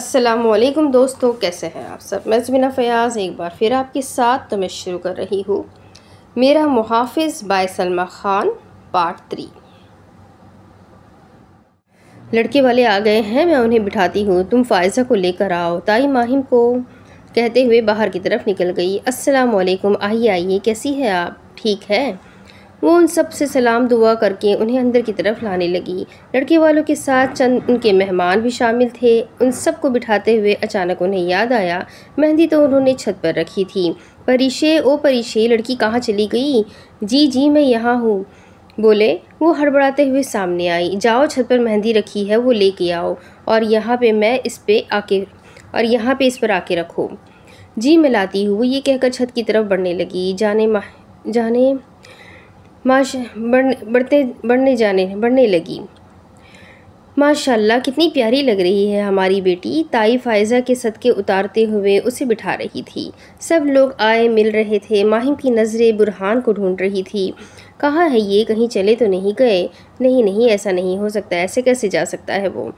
असलकुम दोस्तों, कैसे हैं आप सब? मैं जमीना फ़याज़, एक बार फिर आपके साथ तो मैं शुरू कर रही हूँ। मेरा मुहाफ़ by Salma Khan part three लड़के वाले आ गए हैं, मैं उन्हें बिठाती हूँ। तुम फ़ायज़ा को लेकर आओ। ताई माहिम को कहते हुए बाहर की तरफ़ निकल गई। असलकुम आइए आइए। कैसी है आप? ठीक है? वो उन सबसे सलाम दुआ करके उन्हें अंदर की तरफ़ लाने लगी। लड़के वालों के साथ चंद उनके मेहमान भी शामिल थे। उन सबको बिठाते हुए अचानक उन्हें याद आया। मेहंदी तो उन्होंने छत पर रखी थी। परिशे, ओ परिशे, लड़की कहाँ चली गई? जी जी, मैं यहाँ हूँ। बोले, वो हड़बड़ाते हुए सामने आई। जाओ, छत पर मेहंदी रखी है, वो लेके आओ। और यहाँ पे मैं इस पे आके, और यहाँ पे इस पर आके रखो। जी मैं लाती हूँ। ये कहकर छत की तरफ़ बढ़ने लगी। जाने जाने माश बढ़ बढ़ते बढ़ने जाने बढ़ने लगी। माशाल्लाह, कितनी प्यारी लग रही है हमारी बेटी। ताई फ़ायज़ा के सदके उतारते हुए उसे बिठा रही थी। सब लोग आए मिल रहे थे। माहिम की नज़रें बुरहान को ढूंढ रही थी। कहाँ है, ये कहीं चले तो नहीं गए? नहीं नहीं, ऐसा नहीं हो सकता। ऐसे कैसे जा सकता है वो?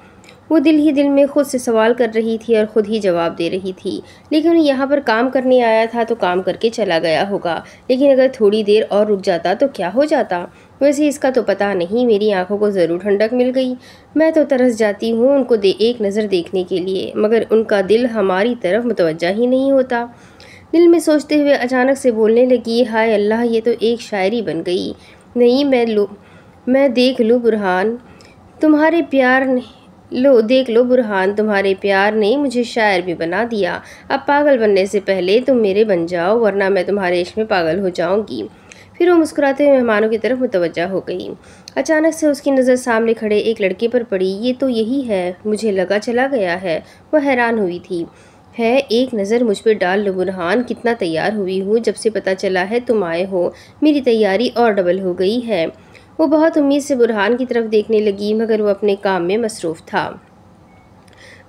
वो दिल ही दिल में खुद से सवाल कर रही थी और ख़ुद ही जवाब दे रही थी। लेकिन यहाँ पर काम करने आया था तो काम करके चला गया होगा। लेकिन अगर थोड़ी देर और रुक जाता तो क्या हो जाता? वैसे इसका तो पता नहीं, मेरी आँखों को ज़रूर ठंडक मिल गई। मैं तो तरस जाती हूँ उनको दे, एक नज़र देखने के लिए, मगर उनका दिल हमारी तरफ़ मुतवजा ही नहीं होता। दिल में सोचते हुए अचानक से बोलने लगी, हाय अल्लाह, ये तो एक शायरी बन गई। नहीं, मैं लूँ, मैं देख लूँ बुरहान। तुम्हारे प्यार लो, देख लो, बुरहान, तुम्हारे प्यार ने मुझे शायर भी बना दिया। अब पागल बनने से पहले तुम मेरे बन जाओ, वरना मैं तुम्हारे इश्क में पागल हो जाऊँगी। फिर वो मुस्कुराते हुए मेहमानों की तरफ़ मुतवजा हो गई। अचानक से उसकी नज़र सामने खड़े एक लड़के पर पड़ी। ये तो यही है, मुझे लगा चला गया है। वह हैरान हुई थी। है, एक नज़र मुझ पर डाल लो, बुरहान, कितना तैयार हुई हूँ, जब से पता चला है तुम आए हो। मेरी तैयारी और डबल हो गई है। वो बहुत उम्मीद से बुरहान की तरफ़ देखने लगी मगर वो अपने काम में मसरूफ़ था।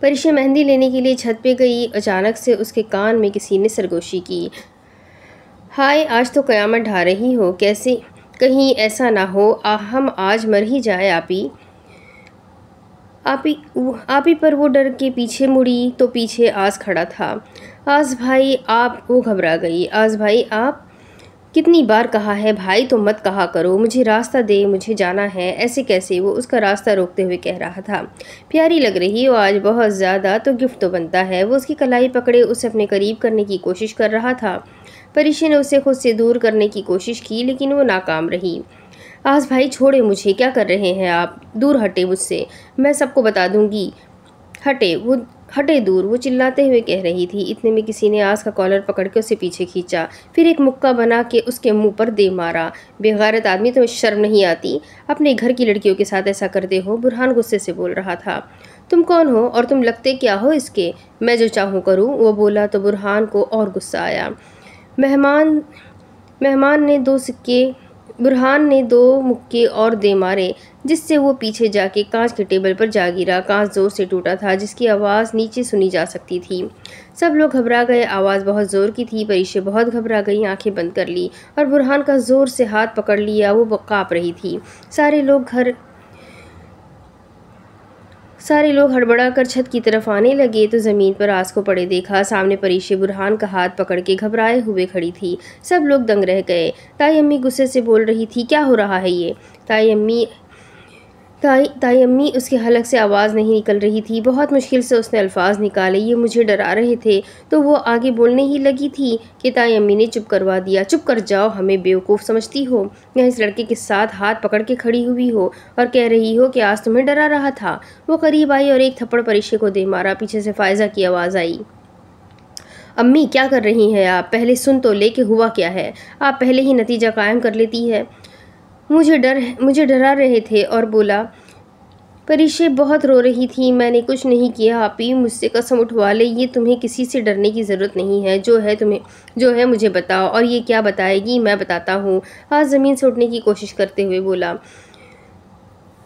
परिशे मेहंदी लेने के लिए छत पे गई अचानक से उसके कान में किसी ने सरगोशी की। हाय आज तो क़यामत ढा रही हो कैसे कहीं ऐसा ना हो आ, हम आज मर ही जाए आपी। आपी आपी पर वो डर के पीछे मुड़ी तो पीछे आज खड़ा था। आज भाई आप वो घबरा गई। आज भाई आप कितनी बार कहा है, भाई तो मत कहा करो। मुझे रास्ता दे, मुझे जाना है। ऐसे कैसे? वो उसका रास्ता रोकते हुए कह रहा था। प्यारी लग रही वो आज बहुत ज़्यादा तो गिफ्ट तो बनता है। वो उसकी कलाई पकड़े, उसे अपने करीब करने की कोशिश कर रहा था। परिशी ने उसे खुद से दूर करने की कोशिश की, लेकिन वो नाकाम रही। आज भाई, छोड़े मुझे। क्या कर रहे हैं आप? दूर हटे मुझसे। मैं सबको बता दूँगी। हटे। वो हटे दूर, वो चिल्लाते हुए कह रही थी, इतने में किसी ने आस का कॉलर पकड़ के उसे पीछे खींचा, फिर एक मुक्का बना के उसके मुँह पर दे मारा। बेगारत आदमी तुम्हें तो शर्म नहीं आती। अपने घर की लड़कियों के साथ ऐसा करते हो, बुरहान गुस्से से बोल रहा था। तुम कौन हो और तुम लगते क्या हो इसके? मैं जो चाहूँ करूँ, वो बोला तो बुरहान को और गुस्सा आया। मेहमान मेहमान ने दो सिक्के, बुरहान ने दो मुक्के और दे मारे। जिससे वो पीछे जाके कांच के टेबल पर जा गिरा। कांच ज़ोर से टूटा था, जिसकी आवाज़ नीचे सुनी जा सकती थी। सब लोग घबरा गए। आवाज़ बहुत ज़ोर की थी परीशे बहुत घबरा गई, आँखें बंद कर ली और बुरहान का ज़ोर से हाथ पकड़ लिया। वो काँप रही थी। सारे लोग घर, सारे लोग हड़बड़ा कर छत की तरफ़ आने लगे। तो ज़मीन पर आस को पड़े देखा। सामने परीशे बुरहान का हाथ पकड़ के घबराए हुए खड़ी थी। सब लोग दंग रह गए। ताई अम्मी गुस्से से बोल रही थी, क्या हो रहा है ये? ताई अम्मी ताई अम्मी, उसके हलक से आवाज़ नहीं निकल रही थी। बहुत मुश्किल से उसने अल्फाज निकाले। ये मुझे डरा रहे थे। तो वो आगे बोलने ही लगी थी कि ताई अम्मी ने चुप करवा दिया। चुप कर जाओ, हमें बेवकूफ़ समझती हो। या इस लड़के के साथ हाथ पकड़ के खड़ी हुई हो और कह रही हो कि आज तुम्हें डरा रहा था। वो करीब आई और एक थप्पड़ परीक्षे को दे मारा। पीछे से फ़ायज़ा की आवाज़ आई। अम्मी, क्या कर रही हैं आप? पहले सुन तो ले कि हुआ क्या है। आप पहले ही नतीजा कायम कर लेती है। मुझे डर, मुझे डरा रहे थे और बोला परिशे बहुत रो रही थी, मैंने कुछ नहीं किया, आप ही मुझसे कसम उठवा ले, ये तुम्हें किसी से डरने की ज़रूरत नहीं है, जो है तुम्हें, जो है मुझे बताओ, और ये क्या बताएगी, मैं बताता हूँ। आज ज़मीन से उठने की कोशिश करते हुए बोला,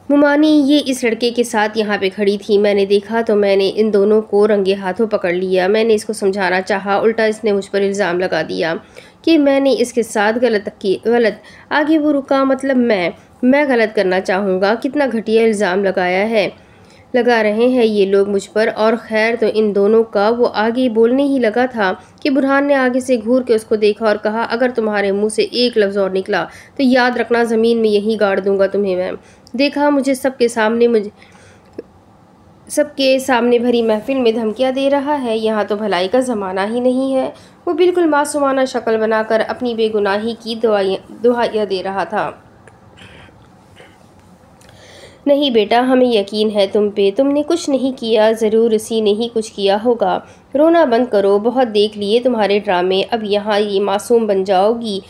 मुमानी, ये इस लड़के के साथ यहाँ पे खड़ी थी, मैंने देखा तो मैंने इन दोनों को रंगे हाथों पकड़ लिया, मैंने इसको समझाना चाहा, उल्टा इसने मुझ पर इल्ज़ाम लगा दिया। कि मैंने इसके साथ गलत की, गलत। आगे वो रुका मतलब मैं मैं गलत करना चाहूँगा। कितना घटिया इल्ज़ाम लगाया है, लगा रहे हैं ये लोग मुझ पर। और खैर तो इन दोनों का वो आगे बोलने ही लगा था कि बुरहान ने आगे से घूर के उसको देखा और कहा, अगर तुम्हारे मुँह से एक लफ्ज़ और निकला तो याद रखना, ज़मीन में यहीं गाड़ दूँगा तुम्हें मैं। देखा, मुझे सबके सामने मुझे, सबके सामने भरी महफिल में धमकियाँ दे रहा है। यहाँ तो भलाई का ज़माना ही नहीं है। वो बिल्कुल मासूमाना शक्ल बनाकर अपनी बेगुनाही की दुहाइयाँ दे रहा था। नहीं बेटा, हमें यकीन है तुम पे, तुमने कुछ नहीं किया, ज़रूर उसी ने ही कुछ किया होगा। रोना बंद करो, बहुत देख लिए तुम्हारे ड्रामे, अब यहाँ ये मासूम बन जाओगी।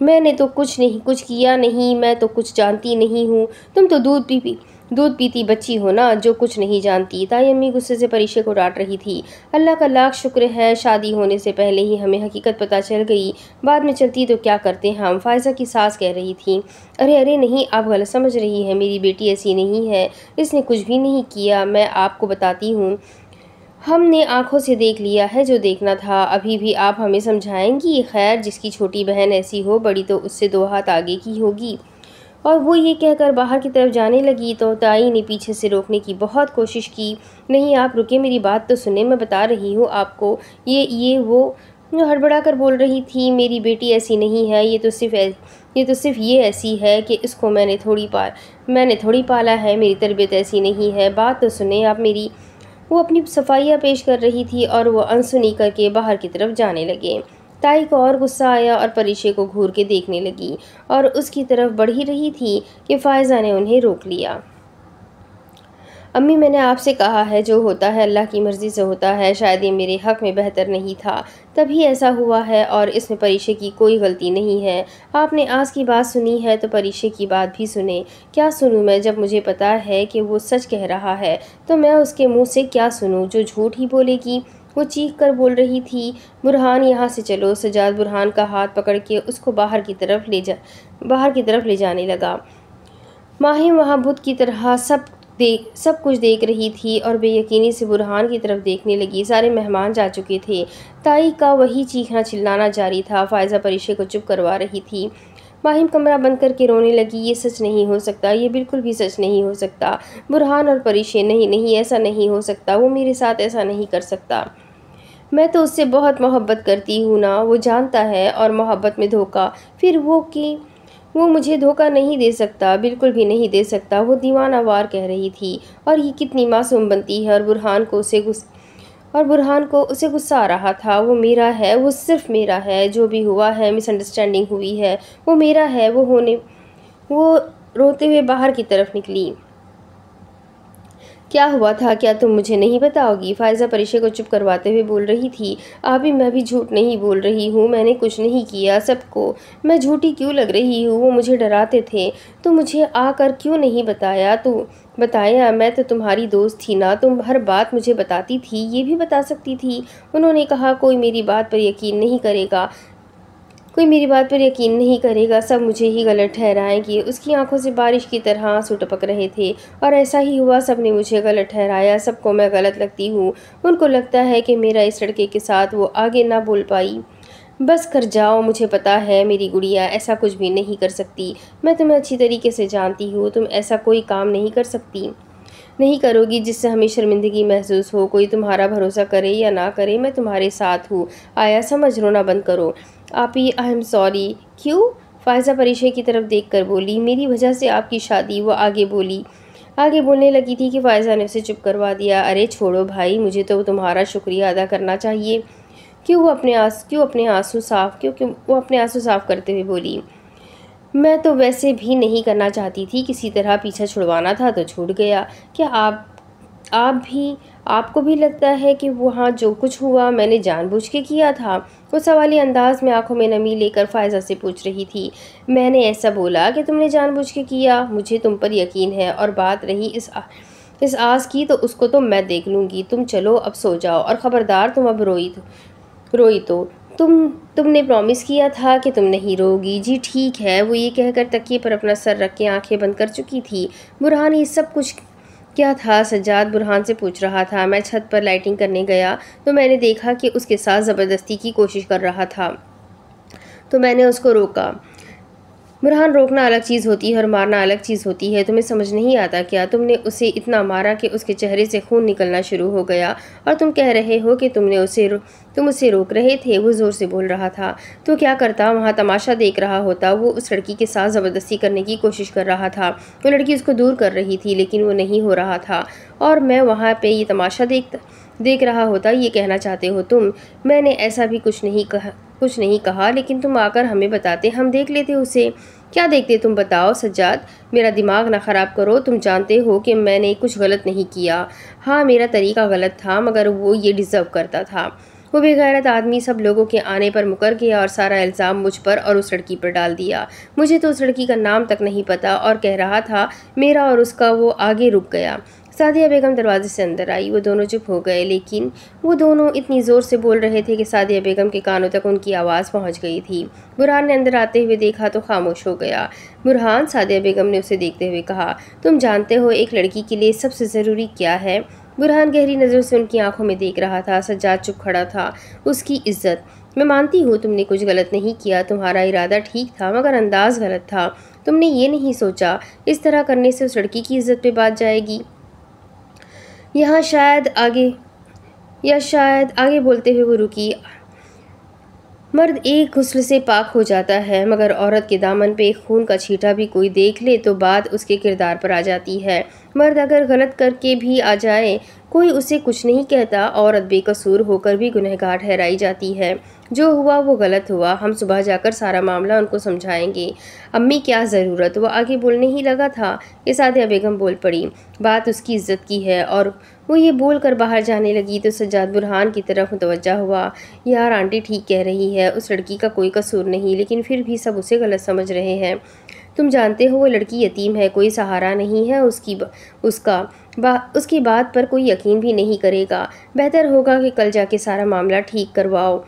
मैंने तो कुछ नहीं, कुछ किया नहीं, मैं तो कुछ जानती नहीं हूँ। तुम तो दूध पी पी दूध पीती बच्ची हो ना, जो कुछ नहीं जानती। ताई अम्मी गुस्से से परीक्षे को डांट रही थी। अल्लाह का लाख शुक्र है, शादी होने से पहले ही हमें हकीकत पता चल गई। बाद में चलती तो क्या करते हम? फायजा की सास कह रही थी। अरे अरे नहीं, आप गलत समझ रही है, मेरी बेटी ऐसी नहीं है। इसने कुछ भी नहीं किया, मैं आपको बताती हूँ। हमने आँखों से देख लिया है जो देखना था। अभी भी आप हमें समझाएँगी, खैर, जिसकी छोटी बहन ऐसी हो, बड़ी तो उससे दो हाथ आगे की होगी। और वो ये कहकर बाहर की तरफ़ जाने लगी तो ताई ने पीछे से रोकने की बहुत कोशिश की। नहीं, आप रुके मेरी बात तो सुने मैं बता रही हूँ आपको। ये ये वो हड़बड़ा कर बोल रही थी, मेरी बेटी ऐसी नहीं है, ये तो सिर्फ़ ये तो सिर्फ़ ये ऐसी है कि इसको मैंने थोड़ी पाल मैंने थोड़ी पाला है, मेरी तरबियत ऐसी नहीं है। बात तो सुने आप मेरी। वो अपनी सफाइयाँ पेश कर रही थी और वो अनसुनी करके बाहर की तरफ़ जाने लगे। ताई को और गुस्सा आया और परीक्षे को घूर के देखने लगी और उसकी तरफ़ बढ़ ही रही थी कि फ़ायज़ा ने उन्हें रोक लिया। अम्मी, मैंने आपसे कहा है, जो होता है अल्लाह की मर्ज़ी से होता है, शायद ये मेरे हक़ में बेहतर नहीं था। तभी ऐसा हुआ है और इसमें परीक्षे की कोई गलती नहीं है। आपने आज की बात सुनी है तो परीक्षे की बात भी सुने। क्या सुनूं मैं जब मुझे पता है कि वो सच कह रहा है तो मैं उसके मुँह से क्या सुनूं, जो झूठ ही बोलेगी? वो चीख कर बोल रही थी, बुरहान, यहाँ से चलो। सजाद बुरहान का हाथ पकड़ के उसको बाहर की तरफ़ ले जा, बाहर की तरफ़ ले जाने लगा। माहिम वहाँ बुद्ध की तरह सब देख, सब कुछ देख रही थी और बेयकीनी से बुरहान की तरफ़ देखने लगी। सारे मेहमान जा चुके थे। ताई का वही चीखना चिल्लाना जारी था। फ़ायज़ा परीक्षे को चुप करवा रही थी। माहिम कमरा बंद करके रोने लगी, ये सच नहीं हो सकता, ये बिल्कुल भी सच नहीं हो सकता। बुरहान और परीक्षे नहीं नहीं, ऐसा नहीं हो सकता। वो मेरे साथ ऐसा नहीं कर सकता। मैं तो उससे बहुत मोहब्बत करती हूँ ना, वो जानता है और मोहब्बत में धोखा। फिर वो कि, वो मुझे धोखा नहीं दे सकता, बिल्कुल भी नहीं दे सकता, वो दीवाना वार कह रही थी। और ये कितनी मासूम बनती है और बुरहान को उसे गुस, और बुरहान को उसे गुस्सा आ रहा था। वो मेरा है, वो सिर्फ़ मेरा है, जो भी हुआ है मिसअंडरस्टैंडिंग हुई है, वो मेरा है, वो होने, वो रोते हुए बाहर की तरफ़ निकली। क्या हुआ था? क्या तुम मुझे नहीं बताओगी? फ़ायज़ा परीक्षा को चुप करवाते हुए बोल रही थी अभी मैं भी झूठ नहीं बोल रही हूँ, मैंने कुछ नहीं किया सबको। मैं झूठी क्यों लग रही हूँ? वो मुझे डराते थे। तो मुझे आकर क्यों नहीं बताया? तो बताया, मैं तो तुम्हारी दोस्त थी ना, तुम हर बात मुझे बताती थी, ये भी बता सकती थी। उन्होंने कहा, कोई मेरी बात पर यकीन नहीं करेगा। कोई मेरी बात पर यकीन नहीं करेगा, सब मुझे ही गलत ठहराएँगे। उसकी आँखों से बारिश की तरह आँसू टपक रहे थे और ऐसा ही हुआ सबने मुझे गलत ठहराया, सबको मैं गलत लगती हूँ। उनको लगता है कि मेरा इस लड़के के साथ वो आगे ना बोल पाई। बस कर जाओ, मुझे पता है मेरी गुड़िया, ऐसा कुछ भी नहीं कर सकती। मैं तुम्हें अच्छी तरीके से जानती हूँ, तुम ऐसा कोई काम नहीं कर सकती। नहीं करोगी जिससे हमें शर्मिंदगी महसूस हो। कोई तुम्हारा भरोसा करे या ना करे, मैं तुम्हारे साथ हूँ। आया, समझ रोना बंद करो। आप ही आई एम सॉरी क्यों? फ़ायज़ा परीक्षा की तरफ़ देख कर बोली, मेरी वजह से आपकी शादी, वो आगे बोली। आगे बोलने लगी थी कि फ़ायज़ा ने उसे चुप करवा दिया। अरे छोड़ो भाई, मुझे तो तुम्हारा शुक्रिया अदा करना चाहिए। क्यों वो अपने आंस, क्यों अपने आँसू साफ़, क्यों क्यों वो अपने आँसू साफ़ करते हुए बोली। मैं तो वैसे भी नहीं करना चाहती थी, किसी तरह पीछा छुड़वाना था तो छूट गया। क्या आप आप भी, आपको भी लगता है कि वहाँ जो कुछ हुआ, मैंने जानबूझ के किया था? वो सवाली अंदाज में आँखों में नमी लेकर फ़ायज़ा से पूछ रही थी मैंने ऐसा बोला कि तुमने जानबूझ के किया? मुझे तुम पर यकीन है और बात रही इस आ, इस आस की तो उसको तो मैं देख लूँगी। तुम चलो अब सो जाओ। और ख़बरदार तुम अब रोई तो रोई तो। तुम तुमने प्रॉमिस किया था कि तुम नहीं रोगी जी ठीक है वो ये कहकर तकिए पर अपना सर रख के आँखें बंद कर चुकी थी। बुरहान ये सब कुछ क्या था? सज्जाद बुरहान से पूछ रहा था। मैं छत पर लाइटिंग करने गया तो मैंने देखा कि उसके साथ ज़बरदस्ती की कोशिश कर रहा था। तो मैंने उसको रोका। बुरहान रोकना अलग चीज़ होती है और मारना अलग चीज़ होती है। तुम्हें समझ नहीं आता क्या? तुमने उसे इतना मारा कि उसके चेहरे से खून निकलना शुरू हो गया और तुम कह रहे हो कि तुमने उसे तुम उसे रोक रहे थे, वो ज़ोर से बोल रहा था। तो क्या करता? वहाँ तमाशा देख रहा होता। वो उस लड़की के साथ ज़बरदस्ती करने की कोशिश कर रहा था। वो लड़की उसको दूर कर रही थी, लेकिन वो नहीं हो रहा था। और मैं वहाँ पर ये तमाशा देख देख रहा होता, ये कहना चाहते हो तुम। मैंने ऐसा भी कुछ नहीं कहा, कुछ नहीं कहा, लेकिन तुम आकर हमें बताते, हम देख लेते उसे। क्या देखते तुम बताओ, सज्जाद? मेरा दिमाग ना ख़राब करो, तुम जानते हो कि मैंने कुछ गलत नहीं किया। हाँ मेरा तरीका गलत था, मगर वो ये डिज़र्व करता था। वो बेगैरत आदमी सब लोगों के आने पर मुकर गया और सारा इल्ज़ाम मुझ पर और उस लड़की पर डाल दिया। मुझे तो उस लड़की का नाम तक नहीं पता और कह रहा था, मेरा और उसका वो आगे रुक गया। सादिया बेगम दरवाजे से अंदर आई। वो दोनों चुप हो गए, लेकिन वो दोनों इतनी ज़ोर से बोल रहे थे कि सादिया बेगम के कानों तक उनकी आवाज़ पहुँच गई थी। बुरहान ने अंदर आते हुए देखा तो खामोश हो गया। बुरहान, सादिया बेगम ने उसे देखते हुए कहा, तुम जानते हो एक लड़की के लिए सबसे ज़रूरी क्या है? बुरहान गहरी नज़र से उनकी आँखों में देख रहा था। सज्जाद चुप खड़ा था। उसकी इज़्ज़त। मैं मानती हूँ तुमने कुछ गलत नहीं किया। तुम्हारा इरादा ठीक था, मगर अंदाज गलत था। तुमने ये नहीं सोचा, इस तरह करने से उस लड़की की इज़्ज़त पे बात जाएगी। यहाँ शायद आगे, या शायद आगे बोलते हुए वो रुकी मर्द एक गुस्ल से पाक हो जाता है, मगर औरत के दामन पे खून का छीटा भी कोई देख ले तो बात उसके किरदार पर आ जाती है। मर्द अगर गलत करके भी आ जाए, कोई उसे कुछ नहीं कहता, औरत बेकसूर होकर भी गुनहगार ठहराई जाती है। जो हुआ, वो गलत हुआ। हम सुबह जाकर सारा मामला उनको समझाएँगे। अम्मी क्या ज़रूरत? वो आगे बोलने ही लगा था। कि सादिया बेगम बोल पड़ी, बात उसकी इज़्ज़त की है। और वो ये बोल कर बाहर जाने लगी तो सज्जाद बुरहान की तरफ़ मुतवजा हुआ। यार, आंटी ठीक कह रही है। उस लड़की का कोई कसूर नहीं, लेकिन फिर भी सब उसे गलत समझ रहे हैं। तुम जानते हो, वो लड़की यतीम है। कोई सहारा नहीं है उसकी उसका। बा, उसकी बात पर कोई यकीन भी नहीं करेगा। बेहतर होगा कि कल जाके सारा मामला ठीक करवाओ।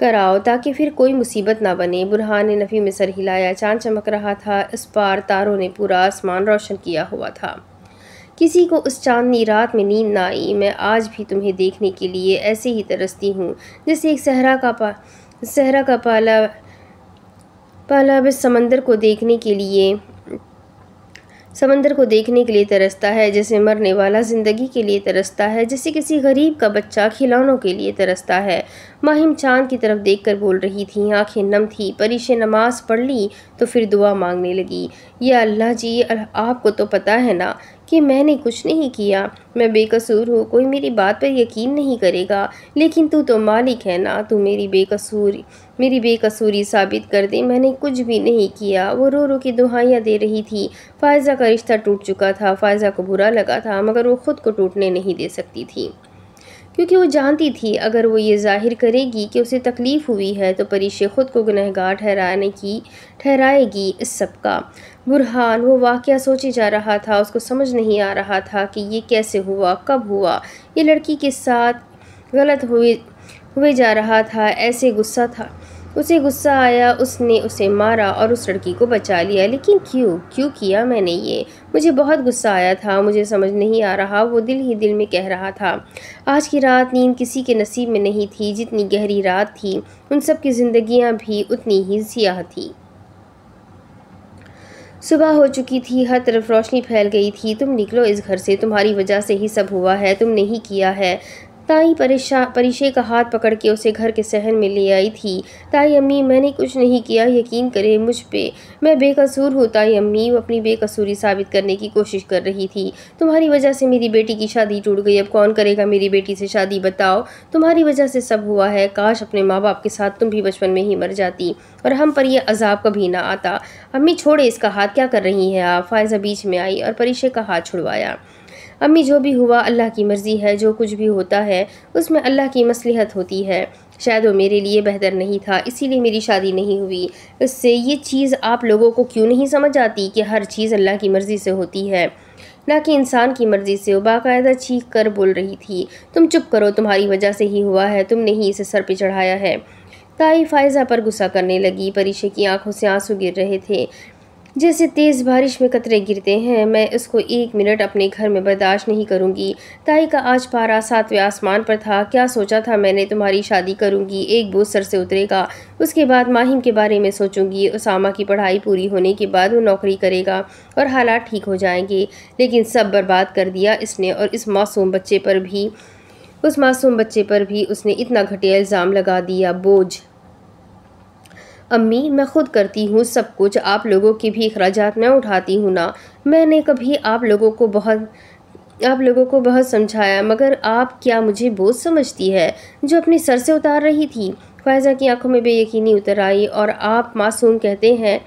कराओ ताकि फिर कोई मुसीबत ना बने। बुरहान ने नफ़ी में सर हिलाया। चाँद चमक रहा था। इस पार तारों ने पूरा आसमान रोशन किया हुआ था। किसी को उस चांदनी रात में नींद ना आई। मैं आज भी तुम्हें देखने के लिए ऐसे ही तरसती हूँ, जैसे एक सहरा का पा, सहरा का पाला पाला बस समंदर को देखने के लिए। समंदर को देखने के लिए तरसता है, जैसे मरने वाला ज़िंदगी के लिए तरसता है, जैसे किसी गरीब का बच्चा खिलौनों के लिए तरसता है। माहिम चाँद की तरफ़ देखकर बोल रही थी, आँखें नम थी परीशे नमाज़ पढ़ ली तो फिर दुआ मांगने लगी। या अल्लाह जी आपको तो पता है ना कि मैंने कुछ नहीं किया। मैं बेकसूर हूँ, कोई मेरी बात पर यकीन नहीं करेगा। लेकिन तू तो मालिक है ना, तू मेरी बेकसूरी मेरी बेकसूरी साबित कर दे, मैंने कुछ भी नहीं किया। वो रो रो की दुहाइयाँ दे रही थी। फ़ायज़ा का रिश्ता टूट चुका था, फ़ायज़ा को बुरा लगा था, मगर वो ख़ुद को टूटने नहीं दे सकती थी। क्योंकि वो जानती थी, अगर वो ये ज़ाहिर करेगी कि उसे तकलीफ़ हुई है तो परीशे ख़ुद को गुनहगार ठहराने की, ठहराएगी इस सब का। बुरहान, वो वाक़ सोचे जा रहा था, उसको समझ नहीं आ रहा था कि ये कैसे हुआ, कब हुआ। ये लड़की के साथ गलत हुए हुए जा रहा था, ऐसे गुस्सा था। उसे गुस्सा आया, उसने उसे मारा और उस लड़की को बचा लिया। लेकिन क्यों? क्यों किया मैंने ये? मुझे बहुत गुस्सा आया था, मुझे समझ नहीं आ रहा, वो दिल ही दिल में कह रहा था। आज की रात नींद किसी के नसीब में नहीं थी, जितनी गहरी रात थी, उन सब की ज़िंदगियाँ भी उतनी ही सियाह थी। सुबह हो चुकी थी, हर तरफ़ रोशनी फैल गई थी। तुम निकलो इस घर से, तुम्हारी वजह से ही सब हुआ है, तुमने ही किया है। ताई परेशा, परिशे का हाथ पकड़ के उसे घर के सहन में ले आई थी। ताई अम्मी, मैंने कुछ नहीं किया, यकीन करे मुझ पे। मैं बेकसूर हूँ, ताई अम्मी। वो अपनी बेकसूरी साबित करने की कोशिश कर रही थी। तुम्हारी वजह से मेरी बेटी की शादी टूट गई। अब कौन करेगा मेरी बेटी से शादी, बताओ? तुम्हारी वजह से सब हुआ है। काश अपने माँ बाप के साथ तुम भी बचपन में ही मर जाती और हम पर यह अजाब कभी ना आता। अम्मी, छोड़े इसका हाथ। क्या कर रही हैं आप? फायजा बीच में आई और परिशे का हाथ छुड़वाया। अम्मी जो भी हुआ, अल्लाह की मर्ज़ी है, जो कुछ भी होता है, उसमें अल्लाह की मसलहत होती है। शायद वो मेरे लिए बेहतर नहीं था, इसीलिए मेरी शादी नहीं हुई। इससे ये चीज़ आप लोगों को क्यों नहीं समझ आती कि हर चीज़ अल्लाह की मर्ज़ी से होती है? ना कि इंसान की मर्ज़ी से, वो बाकायदा चीख कर बोल रही थी, तुम चुप करो, तुम्हारी वजह से ही हुआ है, तुमने ही इसे सर पे चढ़ाया है। ताई फ़ायज़ा पर गुस्सा करने लगी परीशे की आँखों से आँसू गिर रहे थे। जैसे तेज़ बारिश में कतरे गिरते हैं, मैं उसको एक मिनट अपने घर में बर्दाश्त नहीं करूँगी। ताई का आज पारा सातवें आसमान पर था। क्या सोचा था मैंने, तुम्हारी शादी करूँगी, एक बोझ सर से उतरेगा। उसके बाद माहिम के बारे में सोचूँगी, उसामा की पढ़ाई पूरी होने के बाद वो नौकरी करेगा और हालात ठीक हो जाएँगे। लेकिन सब बर्बाद कर दिया इसने और इस मासूम बच्चे पर भी, उस मासूम बच्चे पर भी उसने इतना घटिया इल्ज़ाम लगा दिया, बोझ। अम्मी, मैं खुद करती हूँ सब कुछ। आप लोगों के भी अखराज मैं उठाती हूँ ना। मैंने कभी आप लोगों को बहुत, आप लोगों को बहुत समझाया, मगर आप क्या मुझे बोझ समझती है, जो अपने सर से उतार रही थी? फ़ायज़ा की आँखों में बेयकीनी उतर आई और आप मासूम कहते हैं,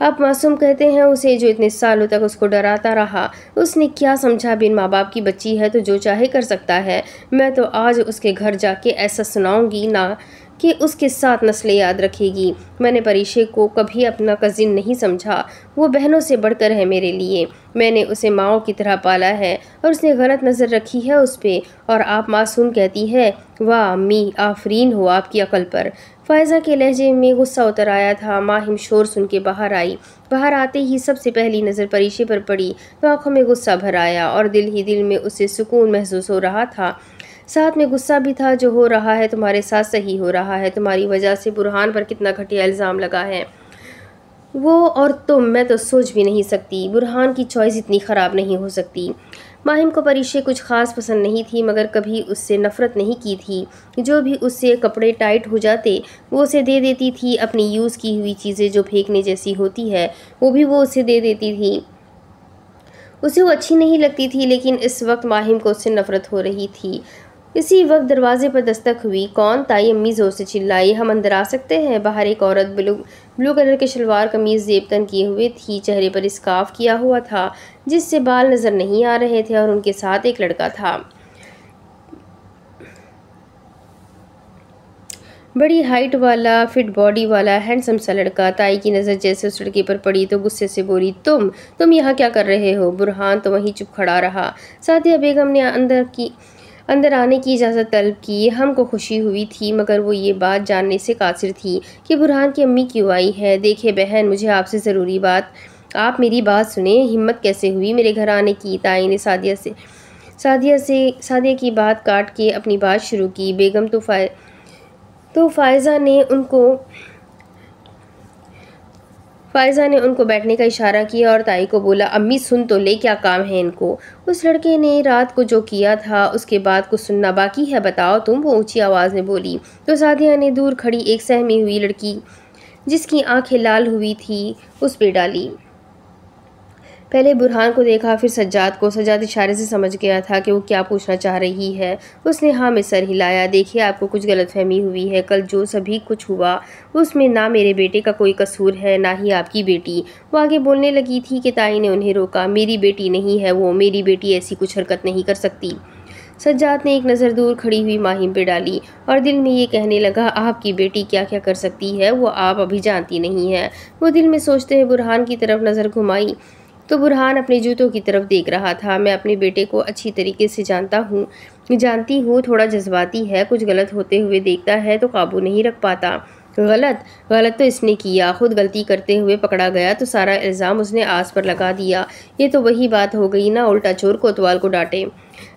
आप मासूम कहते हैं उसे जो इतने सालों तक उसको डराता रहा। उसने क्या समझा बिन माँ बाप की बच्ची है तो जो चाहे कर सकता है। मैं तो आज उसके घर जाके ऐसा सुनाऊँगी ना। कि उसके साथ नस्लें याद रखेगी। मैंने परीशे को कभी अपना कज़िन नहीं समझा। वो बहनों से बढ़कर है मेरे लिए। मैंने उसे माओ की तरह पाला है और उसने गलत नज़र रखी है उस पर और आप मासूम कहती है, वाह, अम्मी, आफरीन हो आपकी अकल पर। फ़ायज़ा के लहजे में गुस्सा उतर आया था। माहिम शोर सुन के बाहर आई। बाहर आते ही सबसे पहली नज़र परीशे पर पड़ी। तो आँखों में गुस्सा भर आया और दिल ही दिल में उसे सुकून महसूस हो रहा था। साथ में गुस्सा भी था, जो हो रहा है तुम्हारे साथ सही हो रहा है। तुम्हारी वजह से बुरहान पर कितना घटिया इल्ज़ाम लगा है। वो और तुम, मैं तो सोच भी नहीं सकती। बुरहान की चॉइस इतनी ख़राब नहीं हो सकती। माहिम को परिशे कुछ ख़ास पसंद नहीं थी, मगर कभी उससे नफ़रत नहीं की थी। जो भी उससे कपड़े टाइट हो जाते, वो उसे दे देती थी। अपनी यूज़ की हुई चीज़ें जो फेंकने जैसी होती है, वो भी वो उसे दे देती थी। उसे वो अच्छी नहीं लगती थी, लेकिन इस वक्त माहिम को उससे नफ़रत हो रही थी। इसी वक्त दरवाजे पर दस्तक हुई। कौन? ताई अम्मी ज़ोर से चिल्लाई। हम अंदर आ सकते हैं। बाहर एक औरत ब्लू ब्लू कलर के शलवार, कमीज़, जेबतन किए हुए थी। चेहरे पर स्काफ किया हुआ था, जिससे बाल नज़र नहीं आ रहे थे और उनके साथ एक लड़का था। बड़ी हाइट वाला, फिट बॉडी वाला, हैंडसम सा लड़का। ताई की नज़र जैसे उस लड़के पर पड़ी तो गुस्से से बोली, तुम तुम यहाँ क्या कर रहे हो? बुरहान तो वहीं चुप खड़ा रहा। सादिया बेगम ने अंदर की अंदर आने की इजाज़त तलब की। हमको खुशी हुई थी, मगर वो ये बात जानने से कासिर थी कि बुरहान की अम्मी क्यों आई है। देखे बहन, मुझे आपसे ज़रूरी बात। आप मेरी बात सुने, हिम्मत कैसे हुई मेरे घर आने की? ताई ने सादिया से सादिया से, सादिया की बात काट के अपनी बात शुरू की। बेगम तो फ़ाय तो फ़ायज़ा ने उनको फ़ायज़ा ने उनको बैठने का इशारा किया और ताई को बोला, अम्मी, सुन तो ले क्या काम है इनको। उस लड़के ने रात को जो किया था, उसके बाद कुछ सुनना बाकी है, बताओ तुम, वो ऊँची आवाज़ में बोली। तो सादिया ने दूर खड़ी एक सहमी हुई लड़की, जिसकी आँखें लाल हुई थी, उस पर डाली। पहले बुरहान को देखा, फिर सज्जाद को। सज्जाद इशारे से समझ गया था कि वो क्या पूछना चाह रही है। उसने हाँ में सर हिलाया। देखिए, आपको कुछ गलतफहमी हुई है। कल जो सभी कुछ हुआ, उसमें ना मेरे बेटे का कोई कसूर है, ना ही आपकी बेटी। वो आगे बोलने लगी थी कि ताई ने उन्हें रोका। मेरी बेटी नहीं है वो। मेरी बेटी ऐसी कुछ हरकत नहीं कर सकती। सज्जाद ने एक नज़र दूर खड़ी हुई माहिम पे डाली और दिल में ये कहने लगा, आपकी बेटी क्या क्या कर सकती है? वो आप अभी जानती नहीं है। वो दिल में सोचते हुए बुरहान की तरफ़ नज़र घुमाई। तो बुरहान अपने जूतों की तरफ़ देख रहा था। मैं अपने बेटे को अच्छी तरीके से जानता हूँ। जानती हूँ, थोड़ा जज्बाती है, कुछ गलत होते हुए देखता है तो काबू नहीं रख पाता। गलत गलत तो इसने किया, खुद गलती करते हुए पकड़ा गया तो सारा इल्ज़ाम उसने आस पर लगा दिया। ये तो वही बात हो गई ना, उल्टा चोर कोतवाल को डांटे।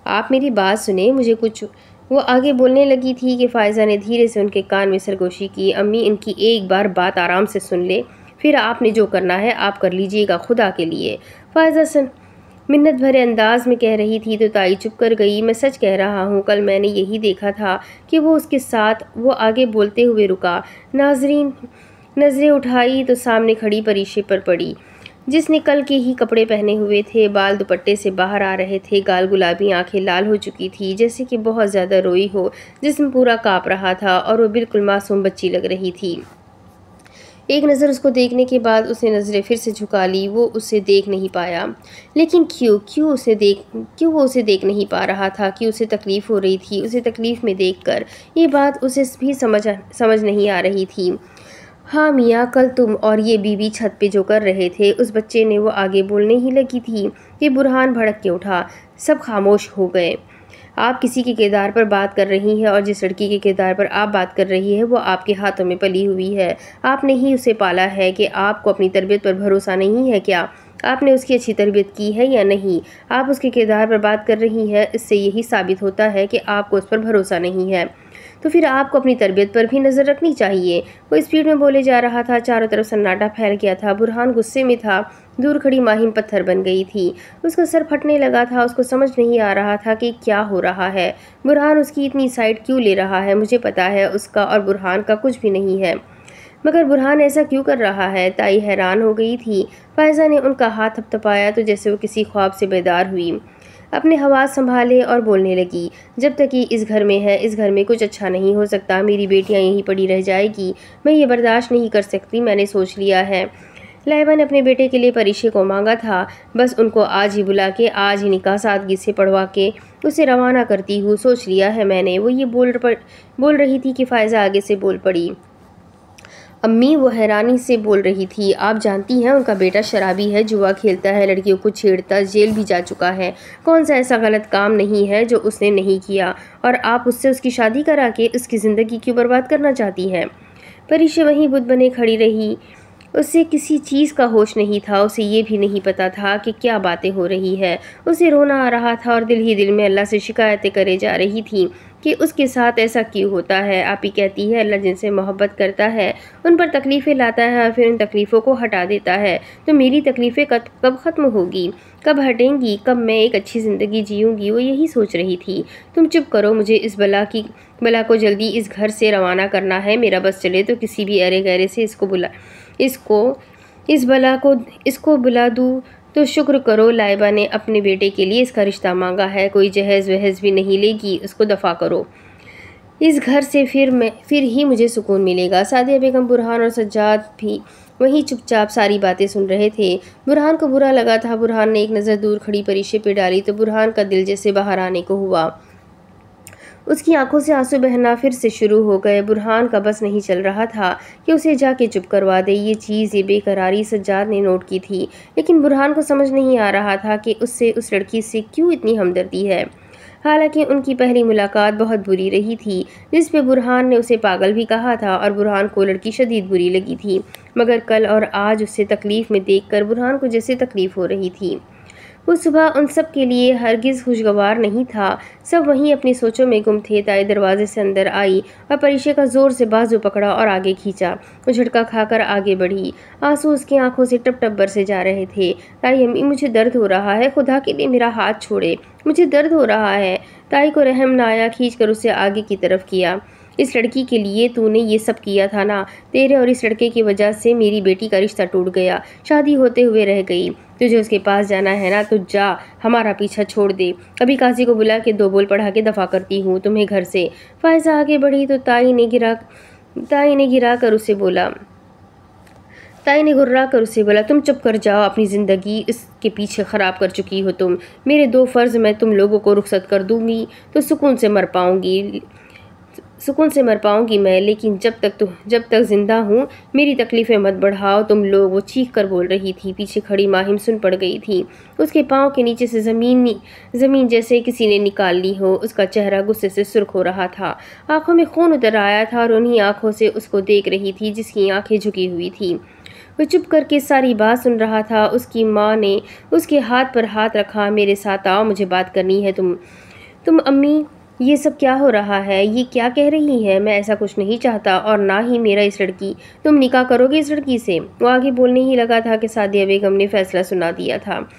आप मेरी बात सुने, मुझे कुछ, वो आगे बोलने लगी थी कि फ़ायज़ा ने धीरे से उनके कान में सरगोशी की। अम्मी, इनकी एक बार बात आराम से सुन ले। फिर आपने जो करना है, आप कर लीजिएगा खुदा के लिए। फ़ायज़ा सन मिन्नत भरे अंदाज में कह रही थी तो ताई चुप कर गई, मैं सच कह रहा हूँ, कल मैंने यही देखा था कि वो उसके साथ, वो आगे बोलते हुए रुका। नाजरीन, नज़रें उठाई तो सामने खड़ी परीशे पर पड़ी। जिसने कल के ही कपड़े पहने हुए थे, बाल दुपट्टे से बाहर आ रहे थे, गाल गुलाबी आँखें लाल हो चुकी थी, जैसे कि बहुत ज़्यादा रोई हो, जिसमें पूरा काँप रहा था और वो बिल्कुल मासूम बच्ची लग रही थी। एक नज़र उसको देखने के बाद उसने नज़रें फिर से झुका ली, वो उसे देख नहीं पाया। लेकिन क्यों? क्यों उसे देख, क्यों वो उसे देख नहीं पा रहा था कि उसे तकलीफ़ हो रही थी? उसे तकलीफ़ में देखकर ये बात उसे भी समझ समझ नहीं आ रही थी। हाँ मियाँ, कल तुम और ये बीबी छत पे जो कर रहे थे, उस बच्चे ने वो आगे बोलने ही लगी थी कि बुरहान भड़क के उठा। सब खामोश हो गए। आप किसी के किरदार पर बात कर रही हैं और जिस लड़की के किरदार पर आप बात कर रही है, वो आपके हाथों में पली हुई है। आपने ही उसे पाला है कि आपको अपनी तरबियत पर भरोसा नहीं है क्या? आपने उसकी अच्छी तरबियत की है या नहीं? आप उसके किरदार पर बात कर रही हैं, इससे यही साबित होता है कि आपको उस पर भरोसा नहीं है। तो फिर आपको अपनी तरबियत पर भी नज़र रखनी चाहिए। वो स्पीड में बोले जा रहा था, चारों तरफ़ सन्नाटा फैल गया था, बुरहान गुस्से में था, दूर खड़ी माहिम पत्थर बन गई थी। उसका सर फटने लगा था, उसको समझ नहीं आ रहा था कि क्या हो रहा है। बुरहान उसकी इतनी साइड क्यों ले रहा है, मुझे पता है, उसका और बुरहान का कुछ भी नहीं है। मगर बुरहान ऐसा क्यों कर रहा है? ताई हैरान हो गई थी। फायजा ने उनका हाथ थपथपाया तो जैसे वो किसी ख्वाब से बेदार हुई। अपने हवास संभाले और बोलने लगी, जब तक कि इस घर में है, इस घर में कुछ अच्छा नहीं हो सकता, मेरी बेटियाँ यहीं पड़ी रह जाएगी, मैं ये बर्दाश्त नहीं कर सकती, मैंने सोच लिया है। लाइबा ने अपने बेटे के लिए परीक्षे को मांगा था, बस उनको आज ही बुला के, आज ही निकाह सादगी से पढ़वा के, उसे रवाना करती हूँ सोच लिया है मैंने। वो ये बोल बोल रही थी कि फ़ायज़ा आगे से बोल पड़ी। अम्मी वो हैरानी से बोल रही थी, आप जानती हैं उनका बेटा शराबी है, जुआ खेलता है, लड़कियों को छेड़ता, जेल भी जा चुका है। कौन सा ऐसा गलत काम नहीं है जो उसने नहीं किया? और आप उससे उसकी शादी करा के उसकी ज़िंदगी क्यों बर्बाद करना चाहती हैं? परिशे वहीं बुद्ध बने खड़ी रही। उसे किसी चीज़ का होश नहीं था, उसे ये भी नहीं पता था कि क्या बातें हो रही है। उसे रोना आ रहा था और दिल ही दिल में अल्लाह से शिकायतें करे जा रही थी। कि उसके साथ ऐसा क्यों होता है? आप ही कहती है, अल्लाह जिनसे मोहब्बत करता है, उन पर तकलीफ़ें लाता है और फिर उन तकलीफ़ों को हटा देता है। तो मेरी तकलीफ़ें कब ख़त्म होगी? कब हटेंगी? कब मैं एक अच्छी ज़िंदगी जीऊँगी? वो यही सोच रही थी। तुम चुप करो, मुझे इस बला की, बला को जल्दी इस घर से रवाना करना है। मेरा बस चले तो किसी भी अरे गहरे से इसको बुला, इसको, इस बला को, इसको बुला दूँ। तो शुक्र करो लाइबा ने अपने बेटे के लिए इसका रिश्ता मांगा है। कोई जहेज़ वहज़ भी नहीं लेगी, उसको दफ़ा करो। इस घर से फिर मैं, फिर ही मुझे सुकून मिलेगा। सादिया बेगम, बुरहान और सज्जाद भी वहीं चुपचाप सारी बातें सुन रहे थे। बुरहान को बुरा लगा था। बुरहान ने एक नज़र दूर खड़ी परीक्षे पर डाली तो बुरहान का दिल जैसे बाहर आने को हुआ। उसकी आँखों से आँसू बहना फिर से शुरू हो गए। बुरहान का बस नहीं चल रहा था कि उसे जाके चुप करवा दे। ये चीज़ ये बेकरारी सज्जाद ने नोट की थी। लेकिन बुरहान को समझ नहीं आ रहा था कि उससे, उस लड़की से क्यों इतनी हमदर्दी है। हालाँकि उनकी पहली मुलाकात बहुत बुरी रही थी, जिस पे बुरहान ने उसे पागल भी कहा था और बुरहान को लड़की शदीद बुरी लगी थी। मगर कल और आज उसे तकलीफ़ में देखकर बुरहान को जैसे तकलीफ़ हो रही थी। वो सुबह उन सब के लिए हरगिज़ खुशगवार नहीं था। सब वहीं अपनी सोचों में गुम थे। ताई दरवाजे से अंदर आई और परिशे का ज़ोर से बाजू पकड़ा और आगे खींचा। वो झटका खाकर आगे बढ़ी। आँसू उसकी आँखों से टप टप बरसे जा रहे थे। ताई अम्मी मुझे दर्द हो रहा है। खुदा के लिए मेरा हाथ छोड़े। मुझे दर्द हो रहा है। ताई को रहम ना आया। खींच कर उसे आगे की तरफ़ किया। इस लड़की के लिए तूने ये सब किया था ना? तेरे और इस लड़के की वजह से मेरी बेटी का रिश्ता टूट गया। शादी होते हुए रह गई। तुझे उसके पास जाना है ना तो जा, हमारा पीछा छोड़ दे। अभी काजी को बुला के दो बोल पढ़ा के दफ़ा करती हूँ तुम्हें घर से। फायजा आगे बढ़ी तो ताई ने गिरा, ताई ने गिरा कर उसे बोला। ताई ने गुर्रा कर उसे बोला, तुम चुप कर जाओ, अपनी ज़िंदगी इसके पीछे ख़राब कर चुकी हो तुम। मेरे दो फ़र्ज़ मैं तुम लोगों को रुखसत कर दूँगी तो सुकून से मर पाऊँगी। सुकून से मर पाऊँगी मैं, लेकिन जब तक तो जब तक ज़िंदा हूँ, मेरी तकलीफ़ें मत बढ़ाओ। तुम लोग, वो चीख कर बोल रही थी, पीछे खड़ी माहिम सुन पड़ गई थी। उसके पाँव के नीचे से ज़मीन ज़मीन जैसे किसी ने निकाल ली हो, उसका चेहरा गुस्से से सुर्ख हो रहा था। आँखों में खून उतर आया था और उन्हीं आँखों से उसको देख रही थी, जिसकी आँखें झुकी हुई थी। वो चुप करके सारी बात सुन रहा था। उसकी माँ ने उसके हाथ पर हाथ रखा, मेरे साथ आओ, मुझे बात करनी है, तुम तुम अम्मी ये सब क्या हो रहा है? ये क्या कह रही है? मैं ऐसा कुछ नहीं चाहता और ना ही मेरा इस लड़की। तुम निकाह करोगे इस लड़की से? वो आगे बोलने ही लगा था कि सादिया बेगम ने फैसला सुना दिया था।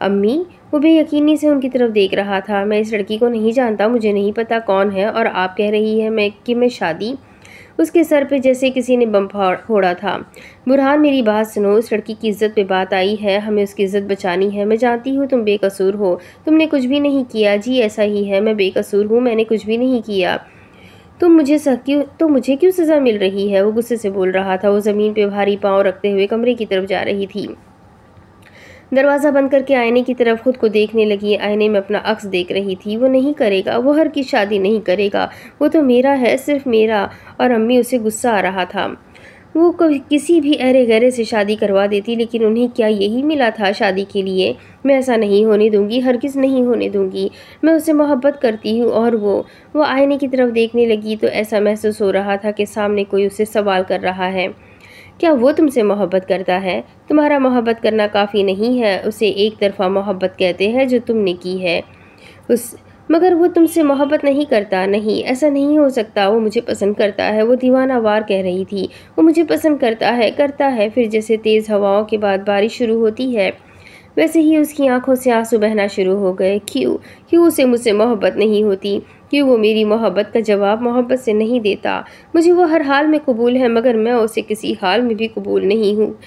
अम्मी, वो बेयकीनी से उनकी तरफ़ देख रहा था। मैं इस लड़की को नहीं जानता, मुझे नहीं पता कौन है और आप कह रही है मैं कि मैं शादी उसके सर पे जैसे किसी ने बम फोड़ा था। बुरहान, मेरी बात सुनो। उस लड़की की इज़्ज़त पे बात आई है। हमें उसकी इज़्ज़त बचानी है। मैं जानती हूँ तुम बेकसूर हो। तुमने कुछ भी नहीं किया। जी, ऐसा ही है। मैं बेकसूर हूँ। मैंने कुछ भी नहीं किया। तुम मुझे क्यों तो मुझे क्यों सज़ा मिल रही है? वो गुस्से से बोल रहा था। वो ज़मीन पे भारी पाँव रखते हुए कमरे की तरफ़ जा रही थी। दरवाज़ा बंद करके आईने की तरफ़ खुद को देखने लगी। आईने में अपना अक्स देख रही थी। वो नहीं करेगा। वो हर की शादी नहीं करेगा। वो तो मेरा है, सिर्फ़ मेरा। और अम्मी उसे गुस्सा आ रहा था। वो किसी भी अरे गहरे से शादी करवा देती, लेकिन उन्हें क्या यही मिला था शादी के लिए? मैं ऐसा नहीं होने दूँगी। हर किस नहीं होने दूँगी। मैं उसे मोहब्बत करती हूँ और वो वो आईने की तरफ़ देखने लगी तो ऐसा महसूस हो रहा था कि सामने कोई उसे सवाल कर रहा है। क्या वो तुमसे मोहब्बत करता है? तुम्हारा मोहब्बत करना काफ़ी नहीं है, उसे एक तरफा मोहब्बत कहते हैं जो तुमने की है। उस, मगर वो तुमसे मोहब्बत नहीं करता, नहीं, ऐसा नहीं हो सकता, वो मुझे पसंद करता है। वो दीवाना वार कह रही थी, वो मुझे पसंद करता है करता है, फिर जैसे तेज़ हवाओं के बाद बारिश शुरू होती है। वैसे ही उसकी आँखों से आँसू बहना शुरू हो गए। क्यों? क्यों उसे मुझसे मोहब्बत नहीं होती? क्यों वो मेरी मोहब्बत का जवाब मोहब्बत से नहीं देता? मुझे वो हर हाल में कबूल है, मगर मैं उसे किसी हाल में भी कबूल नहीं हूँ।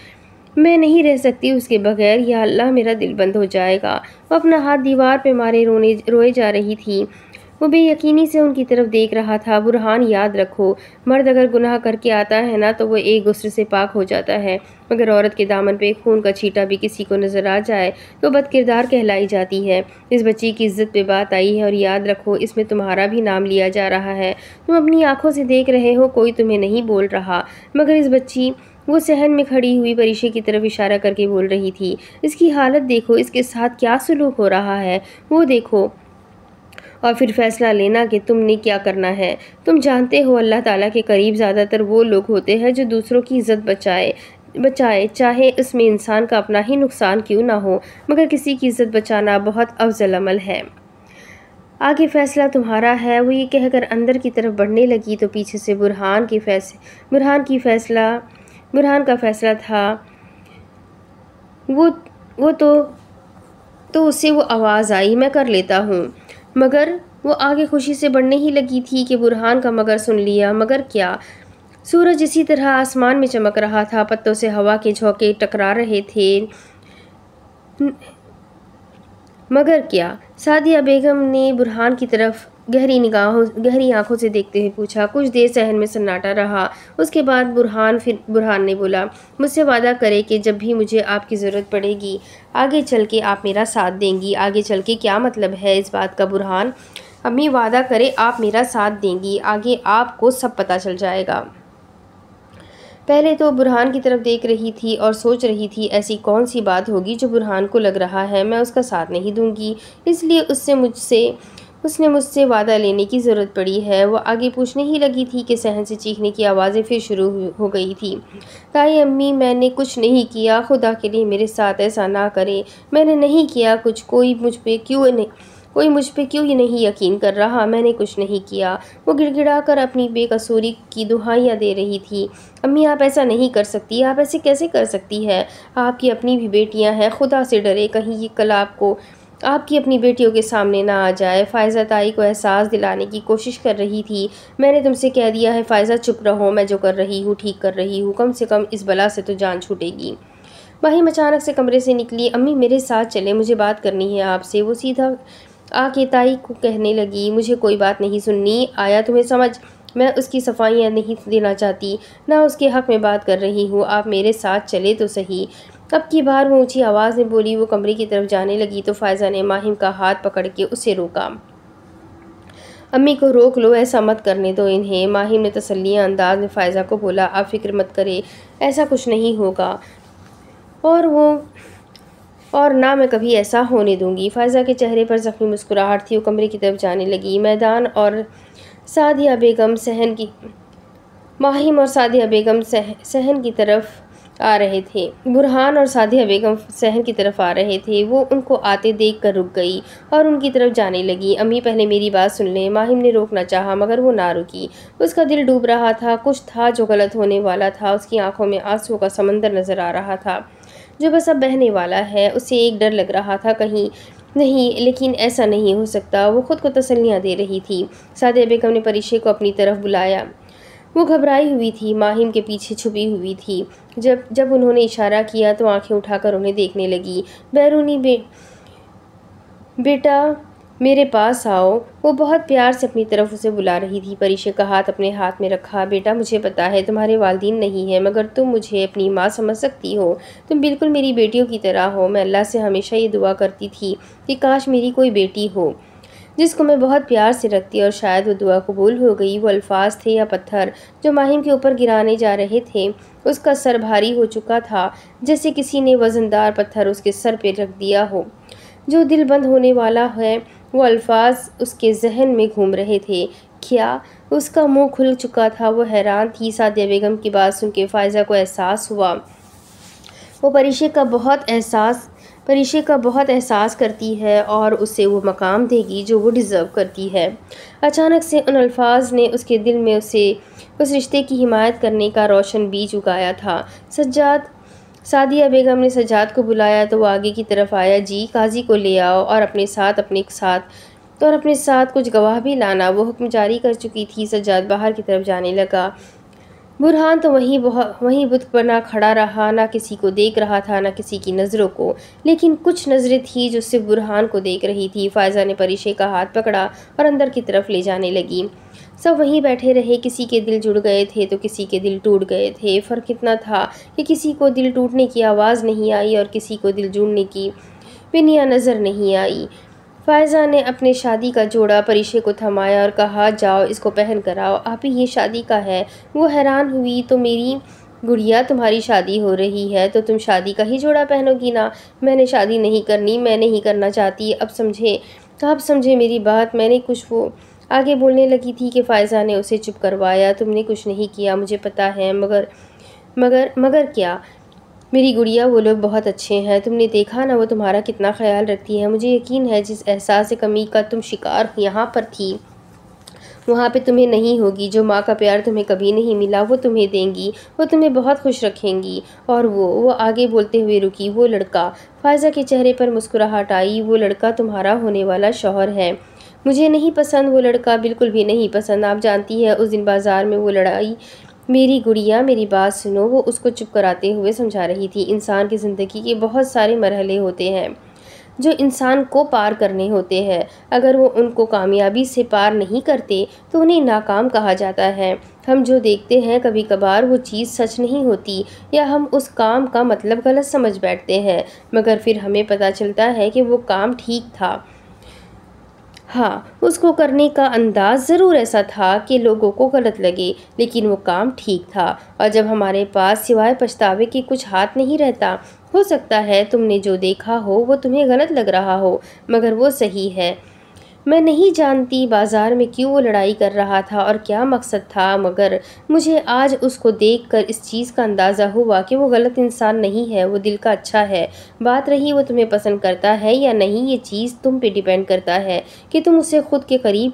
मैं नहीं रह सकती उसके बगैर, या अल्लाह मेरा दिल बंद हो जाएगा। वो अपना हाथ दीवार पे मारे रोने, रोए जा रही थी। वो बेयकीनी से उनकी तरफ़ देख रहा था, बुरहान याद रखो, मर्द अगर गुनाह करके आता है ना तो वो एक गुस्से से पाक हो जाता है। मगर औरत के दामन पे खून का छीटा भी किसी को नज़र आ जाए तो बद किरदार कहलाई जाती है। इस बच्ची की इज़्ज़त पे बात आई है और याद रखो, इसमें तुम्हारा भी नाम लिया जा रहा है। तुम अपनी आँखों से देख रहे हो, कोई तुम्हें नहीं बोल रहा। मगर इस बच्ची, वो सहन में खड़ी हुई परीक्षा की तरफ़ इशारा करके बोल रही थी, इसकी हालत देखो, इसके साथ क्या सलूक हो रहा है? वो देखो और फिर फैसला लेना कि तुमने क्या करना है। तुम जानते हो अल्लाह ताला के करीब ज़्यादातर वो लोग होते हैं जो दूसरों की इज़्ज़त बचाए बचाए, चाहे इसमें इंसान का अपना ही नुकसान क्यों ना हो, मगर किसी की इज़्ज़त बचाना बहुत अफजल अमल है। आगे फ़ैसला तुम्हारा है, वो ये कहकर अंदर की तरफ़ बढ़ने लगी तो पीछे से बुरहान की फैस, बुरहान की फ़ैसला, बुरहान का फ़ैसला था। वो वो तो तो उससे वो आवाज़ आई, मैं कर लेता हूँ। मगर वो आगे खुशी से बढ़ने ही लगी थी कि बुरहान का मगर सुन लिया, मगर क्या? सूरज इसी तरह आसमान में चमक रहा था, पत्तों से हवा के झोंके टकरा रहे थे। मगर क्या? सादिया बेगम ने बुरहान की तरफ़ गहरी निगाहों, गहरी आँखों से देखते हुए पूछा, कुछ देर सहन में सन्नाटा रहा? उसके बाद बुरहान फिर, बुरहान ने बोला, मुझसे वादा करे कि जब भी मुझे आपकी ज़रूरत पड़ेगी, आगे चल के आप मेरा साथ देंगी। आगे चल के क्या मतलब है इस बात का बुरहान? अम्मी, वादा करे आप मेरा साथ देंगी, आगे आपको सब पता चल जाएगा। पहले तो बुरहान की तरफ़ देख रही थी और सोच रही थी, ऐसी कौन सी बात होगी जो बुरहान को लग रहा है, मैं उसका साथ नहीं दूँगी, इसलिए उससे मुझसे उसने मुझसे वादा लेने की ज़रूरत पड़ी है। वह आगे पूछने ही लगी थी कि सहन से चीखने की आवाज़ें फिर शुरू हो गई थी। ताई अम्मी, मैंने कुछ नहीं किया। खुदा के लिए मेरे साथ ऐसा ना करें। मैंने नहीं किया कुछ। कोई मुझ पर क्यों नहीं कोई मुझ पर क्यों नहीं यकीन कर रहा? मैंने कुछ नहीं किया। वो गिड़गिड़ा कर अपनी बेकसूरी की दुहाइयाँ दे रही थी। अम्मी, आप ऐसा नहीं कर सकती। आप ऐसे कैसे कर सकती है? आपकी अपनी भी बेटियाँ हैं। खुदा से डरे कहीं ये कल आपको आपकी अपनी बेटियों के सामने ना आ जाए। फ़ायज़ा ताई को एहसास दिलाने की कोशिश कर रही थी। मैंने तुमसे कह दिया है, फ़ायज़ा, चुप रहो, मैं जो कर रही हूँ, ठीक कर रही हूँ। कम से कम इस बला से तो जान छूटेगी। वहीं अचानक से कमरे से निकली। अम्मी, मेरे साथ चले, मुझे बात करनी है आपसे। वो सीधा आके ताई को कहने लगी, मुझे कोई बात नहीं सुननी। आया तुम्हें समझ? मैं उसकी सफाइयाँ नहीं देना चाहती, ना उसके हक़ में बात कर रही हूँ। आप मेरे साथ चले तो सही। अब की बार वो ऊँची आवाज़ में बोली वो कमरे की तरफ़ जाने लगी तो फ़ायज़ा ने माहिम का हाथ पकड़ के उसे रोका। अम्मी को रोक लो ऐसा मत करने दो इन्हें। माहिम ने तसलिया अंदाज में फ़ायज़ा को बोला आप फ़िक्र मत करे ऐसा कुछ नहीं होगा। और वो और ना मैं कभी ऐसा होने दूँगी। फ़ायज़ा के चेहरे पर जख्मी मुस्कुराहट थी वो कमरे की तरफ़ जाने लगी। मैदान और सादिया बेगम सहन की माहिम और सादिया बेगम सह, सहन की तरफ़ आ रहे थे। बुरहान और सादिया बेगम सहन की तरफ़ आ रहे थे। वो उनको आते देख कर रुक गई और उनकी तरफ़ जाने लगी। अम्मी, पहले मेरी बात सुन लें। माहिम ने रोकना चाहा, मगर वो ना रुकी। उसका दिल डूब रहा था। कुछ था जो गलत होने वाला था। उसकी आँखों में आंसुओं का समंदर नज़र आ रहा था। जो बस अब बहने वाला है, उसे एक डर लग रहा था कहीं नहीं, लेकिन ऐसा नहीं हो सकता। वो खुद को तसलियाँ दे रही थी। सादिया बेगम ने परीक्षे को अपनी तरफ़ बुलाया। वो घबराई हुई थी, माहिम के पीछे छुपी हुई थी। जब जब उन्होंने इशारा किया तो आँखें उठाकर उन्हें देखने लगी। बैरूनी बे, बेटा, मेरे पास आओ। वो बहुत प्यार से अपनी तरफ़ उसे बुला रही थी परीक्षा का हाथ अपने हाथ में रखा, बेटा, मुझे पता है तुम्हारे वालदीन नहीं है, मगर तुम मुझे अपनी माँ समझ सकती हो। तुम बिल्कुल मेरी बेटियों की तरह हो। मैं अल्लाह से हमेशा ये दुआ करती थी कि काश मेरी कोई बेटी हो। जिसको मैं बहुत प्यार से रखती और शायद वो दुआ कबूल हो गई। वो अल्फाज थे या पत्थर जो माहिम के ऊपर गिराने जा रहे थे। उसका सर भारी हो चुका था, जैसे किसी ने वज़नदार पत्थर उसके सर पर रख दिया हो। जो दिल बंद होने वाला है, वो अल्फाज उसके जहन में घूम रहे थे। क्या उसका मुँह खुल चुका था? वो हैरान थी। सादिया बेगम की बात सुन के फ़ायज़ा को एहसास हुआ। वो परिशे का बहुत एहसास परिशे का बहुत एहसास करती है और उसे वो मकाम देगी जो वो डिज़र्व करती है। अचानक से उन अल्फाज ने उसके दिल में उसे, उस रिश्ते की हिमायत करने का रोशन बीज उगाया था। सज्जाद, सादिया बेगम ने सज्जाद को बुलाया तो वो आगे की तरफ़ आया, जी, काजी को ले आओ और अपने साथ अपने साथ तो और अपने साथ कुछ गवाह भी लाना। वो हुक्म जारी कर चुकी थी, सज्जाद बाहर की तरफ़ जाने लगा। बुरहान तो वहीं वहीं बुत बना खड़ा रहा, ना किसी को देख रहा था, ना किसी की नज़रों को। लेकिन कुछ नज़रें थी जो सिर्फ़ बुरहान को देख रही थी। फ़ायज़ा ने परिशे का हाथ पकड़ा और अंदर की तरफ़ ले जाने लगी। सब वहीं बैठे रहे, किसी के दिल जुड़ गए थे तो किसी के दिल टूट गए थे। फ़र्क इतना था कि किसी को दिल टूटने की आवाज़ नहीं आई और किसी को दिल जुड़ने की पिनिया नज़र नहीं आई। फ़ायज़ा ने अपने शादी का जोड़ा परिशे को थमाया और कहा, जाओ, इसको पहन कर आओ। आप ही, ये शादी का है। वो हैरान हुई तो मेरी गुड़िया, तुम्हारी शादी हो रही है तो तुम शादी का ही जोड़ा पहनोगी ना? मैंने शादी नहीं करनी, मैं नहीं करना चाहती। अब समझे आप समझे मेरी बात। मैंने कुछ वो आगे बोलने लगी थी कि फ़ायज़ा ने उसे चुप करवाया। तुमने कुछ नहीं किया, मुझे पता है, मगर मगर मगर क्या? मेरी गुड़िया, वो लोग बहुत अच्छे हैं। तुमने देखा ना, वो तुम्हारा कितना ख्याल रखती है। मुझे यकीन है, जिस एहसास कमी का तुम शिकार यहाँ पर थी, वहाँ पे तुम्हें नहीं होगी। जो माँ का प्यार तुम्हें कभी नहीं मिला, वो तुम्हें देंगी। वो तुम्हें बहुत खुश रखेंगी। और वो वो आगे बोलते हुए रुकी, वो लड़का। फ़ायज़ा के चेहरे पर मुस्कुराहट आई। वो लड़का तुम्हारा होने वाला शौहर है। मुझे नहीं पसंद वो लड़का, बिल्कुल भी नहीं पसंद। आप जानती है, उस दिन बाज़ार में वो लड़ाई मेरी गुड़िया, मेरी बात सुनो, वो उसको चुप कराते हुए समझा रही थी। इंसान की ज़िंदगी के बहुत सारे मरहले होते हैं, जो इंसान को पार करने होते हैं। अगर वो उनको कामयाबी से पार नहीं करते तो उन्हें नाकाम कहा जाता है। हम जो देखते हैं कभी कभार वो चीज़ सच नहीं होती, या हम उस काम का मतलब गलत समझ बैठते हैं। मगर फिर हमें पता चलता है कि वो काम ठीक था। हाँ उसको करने का अंदाज़ ज़रूर ऐसा था कि लोगों को गलत लगे, लेकिन वो काम ठीक था। और जब हमारे पास सिवाय पछतावे के कुछ हाथ नहीं रहता, हो सकता है तुमने जो देखा हो वो तुम्हें गलत लग रहा हो, मगर वो सही है। मैं नहीं जानती बाज़ार में क्यों वो लड़ाई कर रहा था और क्या मकसद था, मगर मुझे आज उसको देखकर इस चीज़ का अंदाज़ा हुआ कि वो गलत इंसान नहीं है, वो दिल का अच्छा है। बात रही, वो तुम्हें पसंद करता है या नहीं, ये चीज़ तुम पे डिपेंड करता है कि तुम उसे खुद के करीब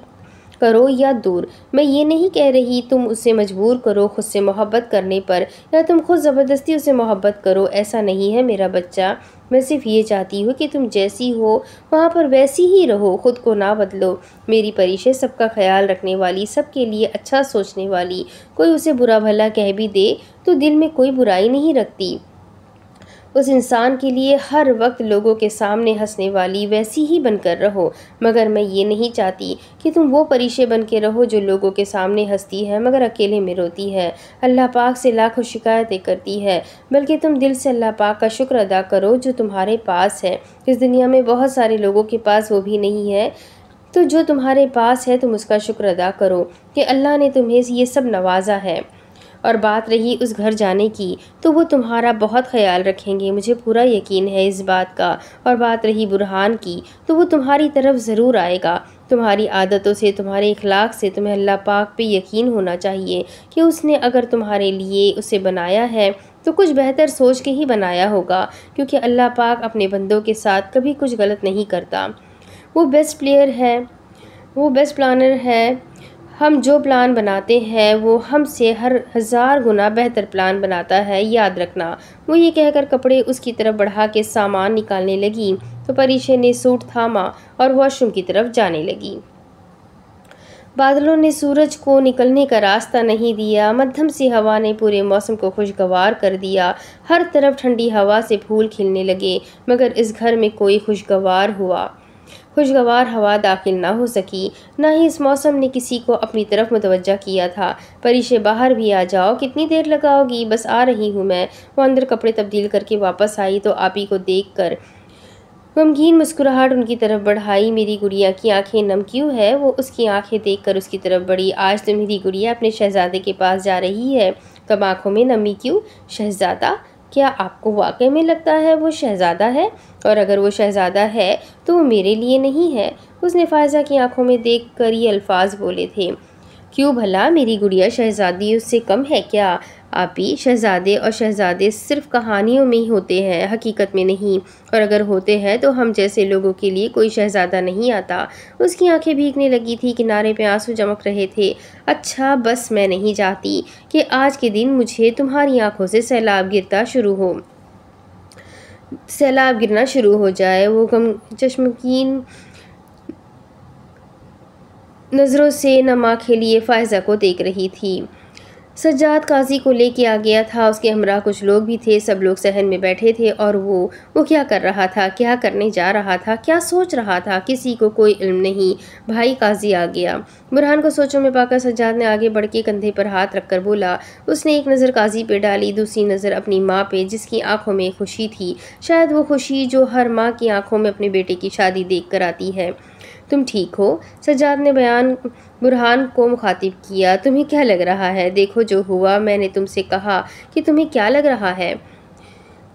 करो या दूर। मैं ये नहीं कह रही, तुम उसे मजबूर करो खुद से मोहब्बत करने पर, या तुम खुद ज़बरदस्ती उसे मोहब्बत करो, ऐसा नहीं है मेरा बच्चा। मैं सिर्फ़ ये चाहती हूँ कि तुम जैसी हो, वहाँ पर वैसी ही रहो, खुद को ना बदलो। मेरी परिशे सबका ख्याल रखने वाली, सबके लिए अच्छा सोचने वाली। कोई उसे बुरा भला कह भी दे तो दिल में कोई बुराई नहीं रखती। उस इंसान के लिए हर वक्त लोगों के सामने हंसने वाली वैसी ही बनकर रहो। मगर मैं ये नहीं चाहती कि तुम वो परीशे बन के रहो जो लोगों के सामने हंसती है मगर अकेले में रोती है। अल्लाह पाक से लाखों शिकायतें करती है, बल्कि तुम दिल से अल्लाह पाक का शुक्र अदा करो जो तुम्हारे पास है। इस दुनिया में बहुत सारे लोगों के पास वो भी नहीं है। तो जो तुम्हारे पास है तुम उसका शुक्र अदा करो कि अल्लाह ने तुम्हें ये सब नवाजा है। और बात रही उस घर जाने की तो वो तुम्हारा बहुत ख्याल रखेंगे, मुझे पूरा यकीन है इस बात का। और बात रही बुरहान की तो वो तुम्हारी तरफ़ ज़रूर आएगा। तुम्हारी आदतों से, तुम्हारे इखलाक से तुम्हें अल्लाह पाक पे यकीन होना चाहिए कि उसने अगर तुम्हारे लिए उसे बनाया है तो कुछ बेहतर सोच के ही बनाया होगा, क्योंकि अल्लाह पाक अपने बंदों के साथ कभी कुछ गलत नहीं करता। वो बेस्ट प्लेयर है, वो बेस्ट प्लानर है हम जो प्लान बनाते हैं, वो हमसे हर हज़ार गुना बेहतर प्लान बनाता है, याद रखना। वो ये कहकर कपड़े उसकी तरफ़ बढ़ा के सामान निकालने लगी तो परीशे ने सूट थामा और वॉशरूम की तरफ़ जाने लगी। बादलों ने सूरज को निकलने का रास्ता नहीं दिया, मध्यम सी हवा ने पूरे मौसम को खुशगवार कर दिया। हर तरफ़ ठंडी हवा से फूल खिलने लगे, मगर इस घर में कोई खुशगवार हुआ। खुशगवार हवा दाखिल ना हो सकी, ना ही इस मौसम ने किसी को अपनी तरफ़ मुतवजा किया था। परिशे बाहर भी आ जाओ, कितनी देर लगाओगी? बस आ रही हूँ मैं। वो अंदर कपड़े तब्दील करके वापस आई तो आप ही को देख कर गमगीन मुस्कुराहट उनकी तरफ़ बढ़ाई। मेरी गुड़िया की आँखें नम क्यों है? वो उसकी आँखें देखकर उसकी तरफ़ बढ़ी। आज तो मेरी गुड़िया अपने शहजादे के पास जा रही है। तब आँखों में नमी क्यों? शहजादा क्या आपको वाकई में लगता है वो शहज़ादा है? और अगर वो शहज़ादा है तो वो मेरे लिए नहीं है। उसने फ़ायज़ा की आँखों में देख कर ये अल्फाज बोले थे। क्यों भला मेरी गुड़िया शहज़ादी उससे कम है क्या? आप ही शहज़ादे और शहज़ादे सिर्फ़ कहानियों में ही होते हैं, हकीकत में नहीं। और अगर होते हैं तो हम जैसे लोगों के लिए कोई शहज़ादा नहीं आता। उसकी आँखें भीगने लगी थी, किनारे पे आँसू चमक रहे थे। अच्छा बस मैं नहीं चाहती कि आज के दिन मुझे तुम्हारी आँखों से सैलाब गिरता शुरू हो। सैलाब गिरना शुरू हो जाए, वो गम चश्मकीन नज़रों से नमा के लिए फ़ायज़ा को देख रही थी। सज्जाद काजी को लेके आ गया था। उसके हमरा कुछ लोग भी थे। सब लोग सहन में बैठे थे और वो वो क्या कर रहा था? क्या करने जा रहा था? क्या सोच रहा था? किसी को कोई इल्म नहीं। भाई काजी आ गया। बुरहान को सोचों में पाकर सज्जाद ने आगे बढ़ के कंधे पर हाथ रखकर बोला, उसने एक नज़र काजी पे डाली, दूसरी नज़र अपनी माँ पे, जिसकी आँखों में खुशी थी। शायद वो खुशी जो हर माँ की आँखों में अपने बेटे की शादी देख कर आती है। तुम ठीक हो? सजाद ने बयान, बुरहान को मुखातिब किया। तुम्हें क्या लग रहा है? देखो जो हुआ, मैंने तुमसे कहा कि तुम्हें क्या लग रहा है।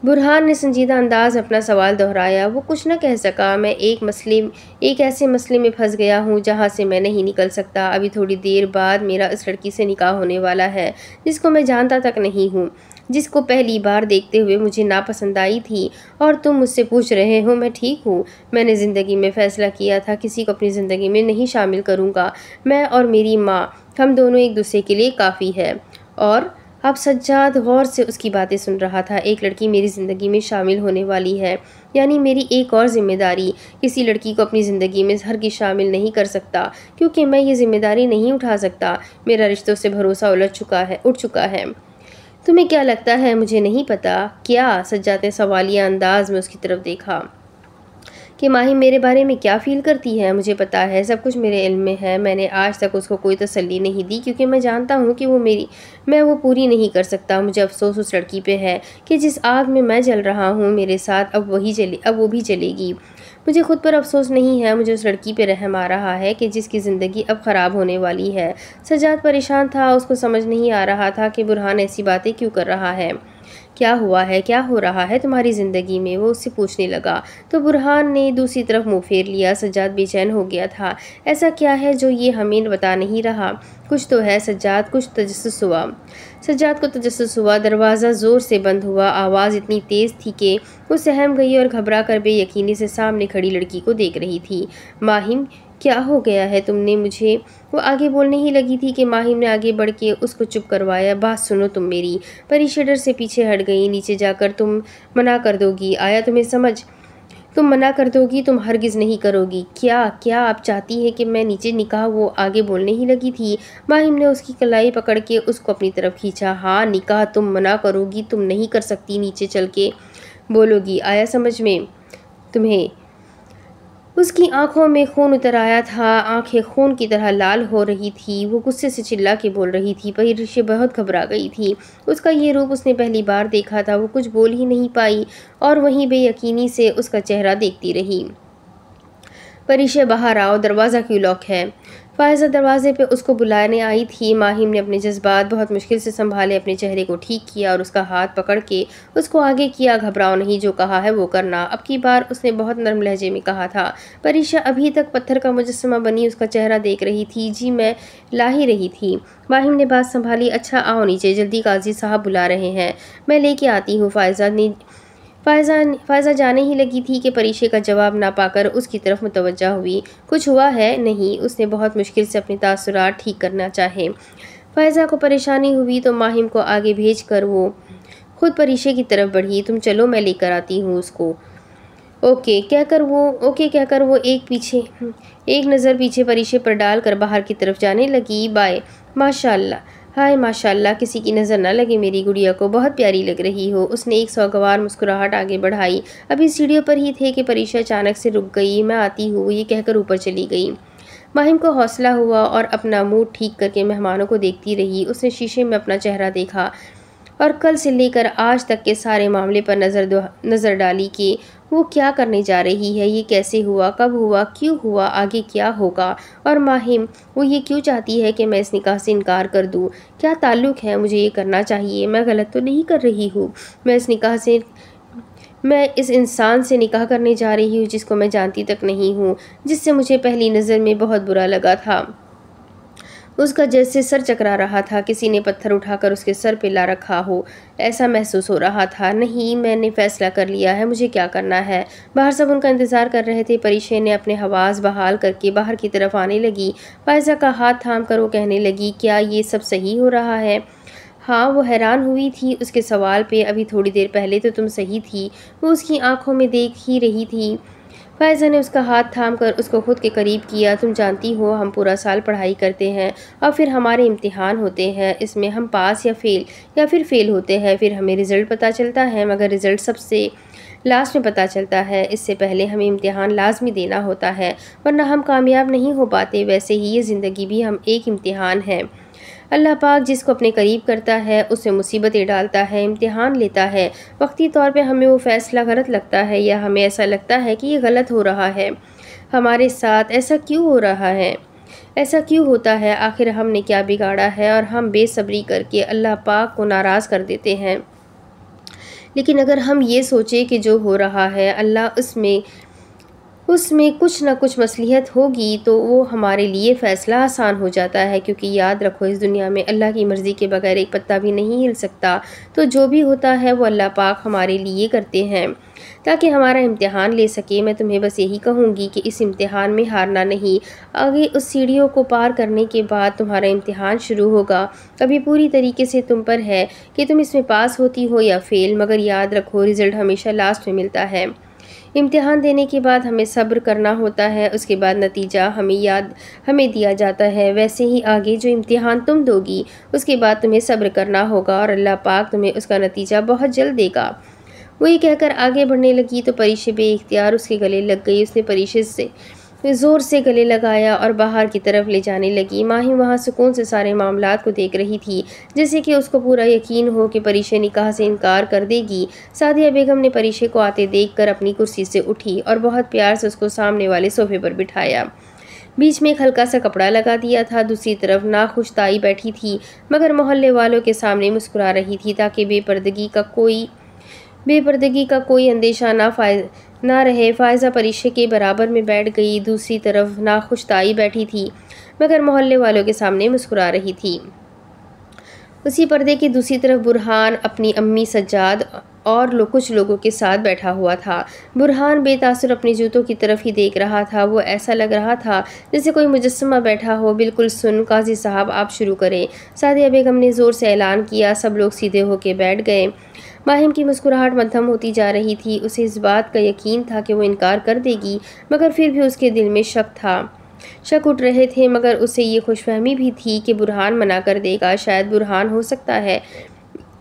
बुरहान ने संजीदा अंदाज अपना सवाल दोहराया। वो कुछ न कह सका। मैं एक मसले, एक ऐसे मसले में फंस गया हूँ जहाँ से मैं नहीं निकल सकता। अभी थोड़ी देर बाद मेरा इस लड़की से निकाह होने वाला है, जिसको मैं जानता तक नहीं हूँ। जिसको पहली बार देखते हुए मुझे नापसंद आई थी और तुम मुझसे पूछ रहे हो, मैं ठीक हूँ। मैंने ज़िंदगी में फ़ैसला किया था, किसी को अपनी ज़िंदगी में नहीं शामिल करूँगा। मैं और मेरी माँ, हम दोनों एक दूसरे के लिए काफ़ी है। और अब सज्जाद गौर से उसकी बातें सुन रहा था, एक लड़की मेरी ज़िंदगी में शामिल होने वाली है, यानी मेरी एक और ज़िम्मेदारी, किसी लड़की को अपनी ज़िंदगी में हर की शामिल नहीं कर सकता, क्योंकि मैं ये ज़िम्मेदारी नहीं उठा सकता। मेरा रिश्तों से भरोसा उलझ चुका है, उठ चुका है। तुम्हें क्या लगता है? मुझे नहीं पता। क्या? सज्जाद ने सवालिया अंदाज में उसकी तरफ़ देखा। कि माही मेरे बारे में क्या फ़ील करती है? मुझे पता है, सब कुछ मेरे इल्म में है। मैंने आज तक उसको कोई तसल्ली नहीं दी, क्योंकि मैं जानता हूँ कि वो मेरी, मैं वो पूरी नहीं कर सकता। मुझे अफसोस उस लड़की पे है कि जिस आग में मैं जल रहा हूँ, मेरे साथ अब वही जले, अब वो भी जलेगी। मुझे खुद पर अफसोस नहीं है, मुझे उस लड़की पर रहम आ रहा है कि जिसकी ज़िंदगी अब ख़राब होने वाली है। सजाद परेशान था, उसको समझ नहीं आ रहा था कि बुरहान ऐसी बातें क्यों कर रहा है। क्या हुआ है, क्या हो रहा है तुम्हारी ज़िंदगी में? वो उससे पूछने लगा। तो बुरहान ने दूसरी तरफ़ मुँह फेर लिया। सज्जाद बेचैन हो गया था। ऐसा क्या है जो ये हमें बता नहीं रहा? कुछ तो है सज्जाद, कुछ तजस हुआ। सज्जाद को तजस हुआ। दरवाज़ा ज़ोर से बंद हुआ। आवाज़ इतनी तेज़ थी कि वो सहम गई और घबरा कर बेयकीनी से सामने खड़ी लड़की को देख रही थी। माहिम क्या हो गया है तुमने मुझे? वो आगे बोलने ही लगी थी कि माहिम ने आगे बढ़ के उसको चुप करवाया। बात सुनो तुम मेरी। परी शेडर से पीछे हट गई। नीचे जाकर तुम मना कर दोगी। आया तुम्हें समझ? तुम मना कर दोगी, तुम हरगिज़ नहीं करोगी। क्या क्या आप चाहती है कि मैं नीचे निकाह वो आगे बोलने ही लगी थी? माहिम ने उसकी कलाई पकड़ के उसको अपनी तरफ़ खींचा। हाँ निकाह तुम मना करोगी, तुम नहीं कर सकती नीचे चल के बोलोगी। आया समझ में? तुम्हें उसकी आँखों में खून उतर आया था। आँखें खून की तरह लाल हो रही थी। वो गुस्से से चिल्ला के बोल रही थी। पर ऋषि बहुत घबरा गई थी। उसका ये रूप उसने पहली बार देखा था। वो कुछ बोल ही नहीं पाई और वहीं बेयकीनी से उसका चेहरा देखती रही। परिशे बाहर आओ। दरवाज़ा क्यों लॉक है? फ़ायज़ा दरवाज़े पे उसको बुलाने आई थी। माहिम ने अपने जज्बात बहुत मुश्किल से संभाले, अपने चेहरे को ठीक किया और उसका हाथ पकड़ के उसको आगे किया। घबराओ नहीं, जो कहा है वो करना। अब की बार उसने बहुत नरम लहजे में कहा था, परीक्षा अभी तक पत्थर का मुजस्मा बनी उसका चेहरा देख रही थी। जी, मैं ला ही रही थी। माहिम ने बात संभाली अच्छा आओ नीचे, जल्दी काजी साहब बुला रहे हैं। मैं लेके आती हूँ फ़ायज़ा ने फ़ायज़ा फ़ायज़ा जाने ही लगी थी कि परीक्षे का जवाब ना पाकर उसकी तरफ़ मुतवजा हुई। कुछ हुआ है? नहीं, उसने बहुत मुश्किल से अपने तासुरात ठीक करना चाहे। फ़ायज़ा को परेशानी हुई तो माहिम को आगे भेज कर वो खुद परीक्षे की तरफ़ बढ़ी। तुम चलो, मैं लेकर आती हूँ उसको। ओके क्या कर वो ओके क्या कर वो एक पीछे एक नज़र पीछे परीक्षे पर डाल कर बाहर की तरफ़ जाने लगी। बाय, माशाल्लाह। हाय, माशाल्लाह, किसी की नज़र ना लगे मेरी गुड़िया को। बहुत प्यारी लग रही हो। उसने एक सौगवार मुस्कुराहट आगे बढ़ाई। अभी सीढ़ियों पर ही थे कि परीक्षा अचानक से रुक गई। मैं आती हूँ, ये कहकर ऊपर चली गई। माहिम को हौसला हुआ और अपना मूड ठीक करके मेहमानों को देखती रही। उसने शीशे में अपना चेहरा देखा और कल से लेकर आज तक के सारे मामले पर नज़र नज़र डाली कि वो क्या करने जा रही है? ये कैसे हुआ? कब हुआ? क्यों हुआ? आगे क्या होगा? और माहिम, वो ये क्यों चाहती है कि मैं इस निकाह से इनकार कर दूँ? क्या ताल्लुक़ है मुझे ये करना चाहिए? मैं गलत तो नहीं कर रही हूँ। मैं इस निकाह से, मैं इस इंसान से निकाह करने जा रही हूँ जिसको मैं जानती तक नहीं हूँ, जिससे मुझे पहली नज़र में बहुत बुरा लगा था। उसका जैसे सर चकरा रहा था, किसी ने पत्थर उठाकर उसके सर पे ला रखा हो। ऐसा महसूस हो रहा था, नहीं, मैंने फ़ैसला कर लिया है, मुझे क्या करना है? बाहर सब उनका इंतज़ार कर रहे थे। परीशे ने अपने हवास बहाल करके बाहर की तरफ़ आने लगी। पायजा का हाथ थाम कर वो कहने लगी, क्या ये सब सही हो रहा है? हाँ वो हैरान हुई थी उसके सवाल पे, अभी थोड़ी देर पहले तो तुम सही थी। वो उसकी आँखों में देख ही रही थी। फ़ायज़ा ने उसका हाथ थाम कर उसको खुद के करीब किया, तुम जानती हो, हम पूरा साल पढ़ाई करते हैं और फिर हमारे इम्तिहान होते हैं। इसमें हम पास या फ़ेल, या फिर फ़ेल होते हैं, फिर हमें रिज़ल्ट पता चलता है, मगर रिज़ल्ट सबसे लास्ट में पता चलता है। इससे पहले हमें इम्तिहान लाजमी देना होता है, वरना हम कामयाब नहीं हो पाते। वैसे ही ये ज़िंदगी भी हम एक इम्तिहान है। अल्लाह पाक जिसको अपने करीब करता है उसे मुसीबतें डालता है, इम्तिहान लेता है। वक्ती तौर पे हमें वो फ़ैसला गलत लगता है या हमें ऐसा लगता है कि ये गलत हो रहा है? हमारे साथ ऐसा क्यों हो रहा है? ऐसा क्यों होता है? आखिर हमने क्या बिगाड़ा है? और हम बेसब्री करके अल्लाह पाक को नाराज़ कर देते हैं। लेकिन अगर हम ये सोचें कि जो हो रहा है, अल्लाह उसमें उसमें कुछ ना कुछ मसलियत होगी तो वो हमारे लिए फ़ैसला आसान हो जाता है, क्योंकि याद रखो, इस दुनिया में अल्लाह की मर्ज़ी के बगैर एक पत्ता भी नहीं हिल सकता। तो जो भी होता है, वो अल्लाह पाक हमारे लिए करते हैं। ताकि हमारा इम्तिहान ले सके, मैं तुम्हें बस यही कहूँगी कि इस इम्तिहान में हारना नहीं। आगे उस सीढ़ियों को पार करने के बाद तुम्हारा इम्तिहान शुरू होगा। अभी पूरी तरीके से तुम पर है कि तुम इसमें पास होती हो या फेल, मगर याद रखो, रिज़ल्ट हमेशा लास्ट में मिलता है। इम्तिहान देने के बाद हमें सब्र करना होता है, उसके बाद नतीजा हमें याद, हमें दिया जाता है। वैसे ही आगे जो इम्तिहान तुम दोगी, उसके बाद तुम्हें सब्र करना होगा और अल्लाह पाक तुम्हें उसका नतीजा बहुत जल्द देगा। वही कहकर आगे बढ़ने लगी तो परीशे बे इख्तियार उसके गले लग गई, उसने परीक्षे से ज़ोर से गले लगाया और बाहर की तरफ़ ले जाने लगी। माही वहाँ सुकून से सारे मामला को देख रही थी जैसे कि उसको पूरा यकीन हो कि परीशे निकाह से इनकार कर देगी। सादिया बेगम ने परीशे को आते देख अपनी कुर्सी से उठी और बहुत प्यार से उसको सामने वाले सोफे पर बिठाया। बीच में एक हल्का सा कपड़ा लगा दिया था, दूसरी तरफ़ नाखुशताई बैठी थी, मगर मोहल्ले वालों के सामने मुस्कुरा रही थी ताकि बेपर्दगी का कोई बेपर्दगी का कोई अंदेशा ना फाय, ना रहे। फ़ायज़ा परीक्षे के बराबर में बैठ गई। दूसरी तरफ़ नाखुशताई बैठी थी, मगर मोहल्ले वालों के सामने मुस्कुरा रही थी। उसी पर्दे की दूसरी तरफ़ बुरहान अपनी अम्मी सज्जाद और लो, कुछ लोगों के साथ बैठा हुआ था। बुरहान बेतासुर अपने जूतों की तरफ़ ही देख रहा था। वो ऐसा लग रहा था जैसे कोई मुजस्मा बैठा हो। बिल्कुल सुन काजी साहब, आप शुरू करें। सादिया बेगम ने ज़ोर से ऐलान किया। सब लोग सीधे होके बैठ गए। माहिम की मुस्कुराहट मध्यम होती जा रही थी। उसे इस बात का यकीन था कि वो इनकार कर देगी, मगर फिर भी उसके दिल में शक था। शक उठ रहे थे, मगर उसे ये खुशफहमी भी थी कि बुरहान मना कर देगा। शायद बुरहान हो सकता है।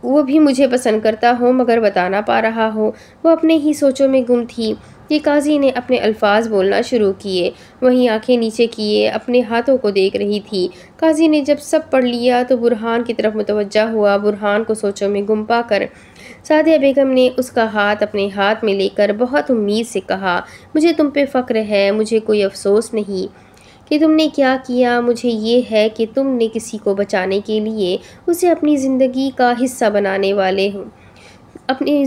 वो भी मुझे पसंद करता हो, मगर बता ना पा रहा हो। वो अपने ही सोचों में गुम थी। कि काजी ने अपने अल्फाज बोलना शुरू किए। वहीं आँखें नीचे किए, अपने हाथों को देख रही थी। काजी ने जब सब पढ़ लिया तो बुरहान की तरफ़ मुतवजा हुआ। बुरहान को सोचों में गुम पा कर सादिया बेगम ने उसका हाथ अपने हाथ में लेकर बहुत उम्मीद से कहा, मुझे तुम पे फ़क्र है, मुझे कोई अफसोस नहीं। कि तुमने क्या किया? मुझे ये है कि तुमने किसी को बचाने के लिए उसे अपनी ज़िंदगी का हिस्सा बनाने वाले हो। अपनी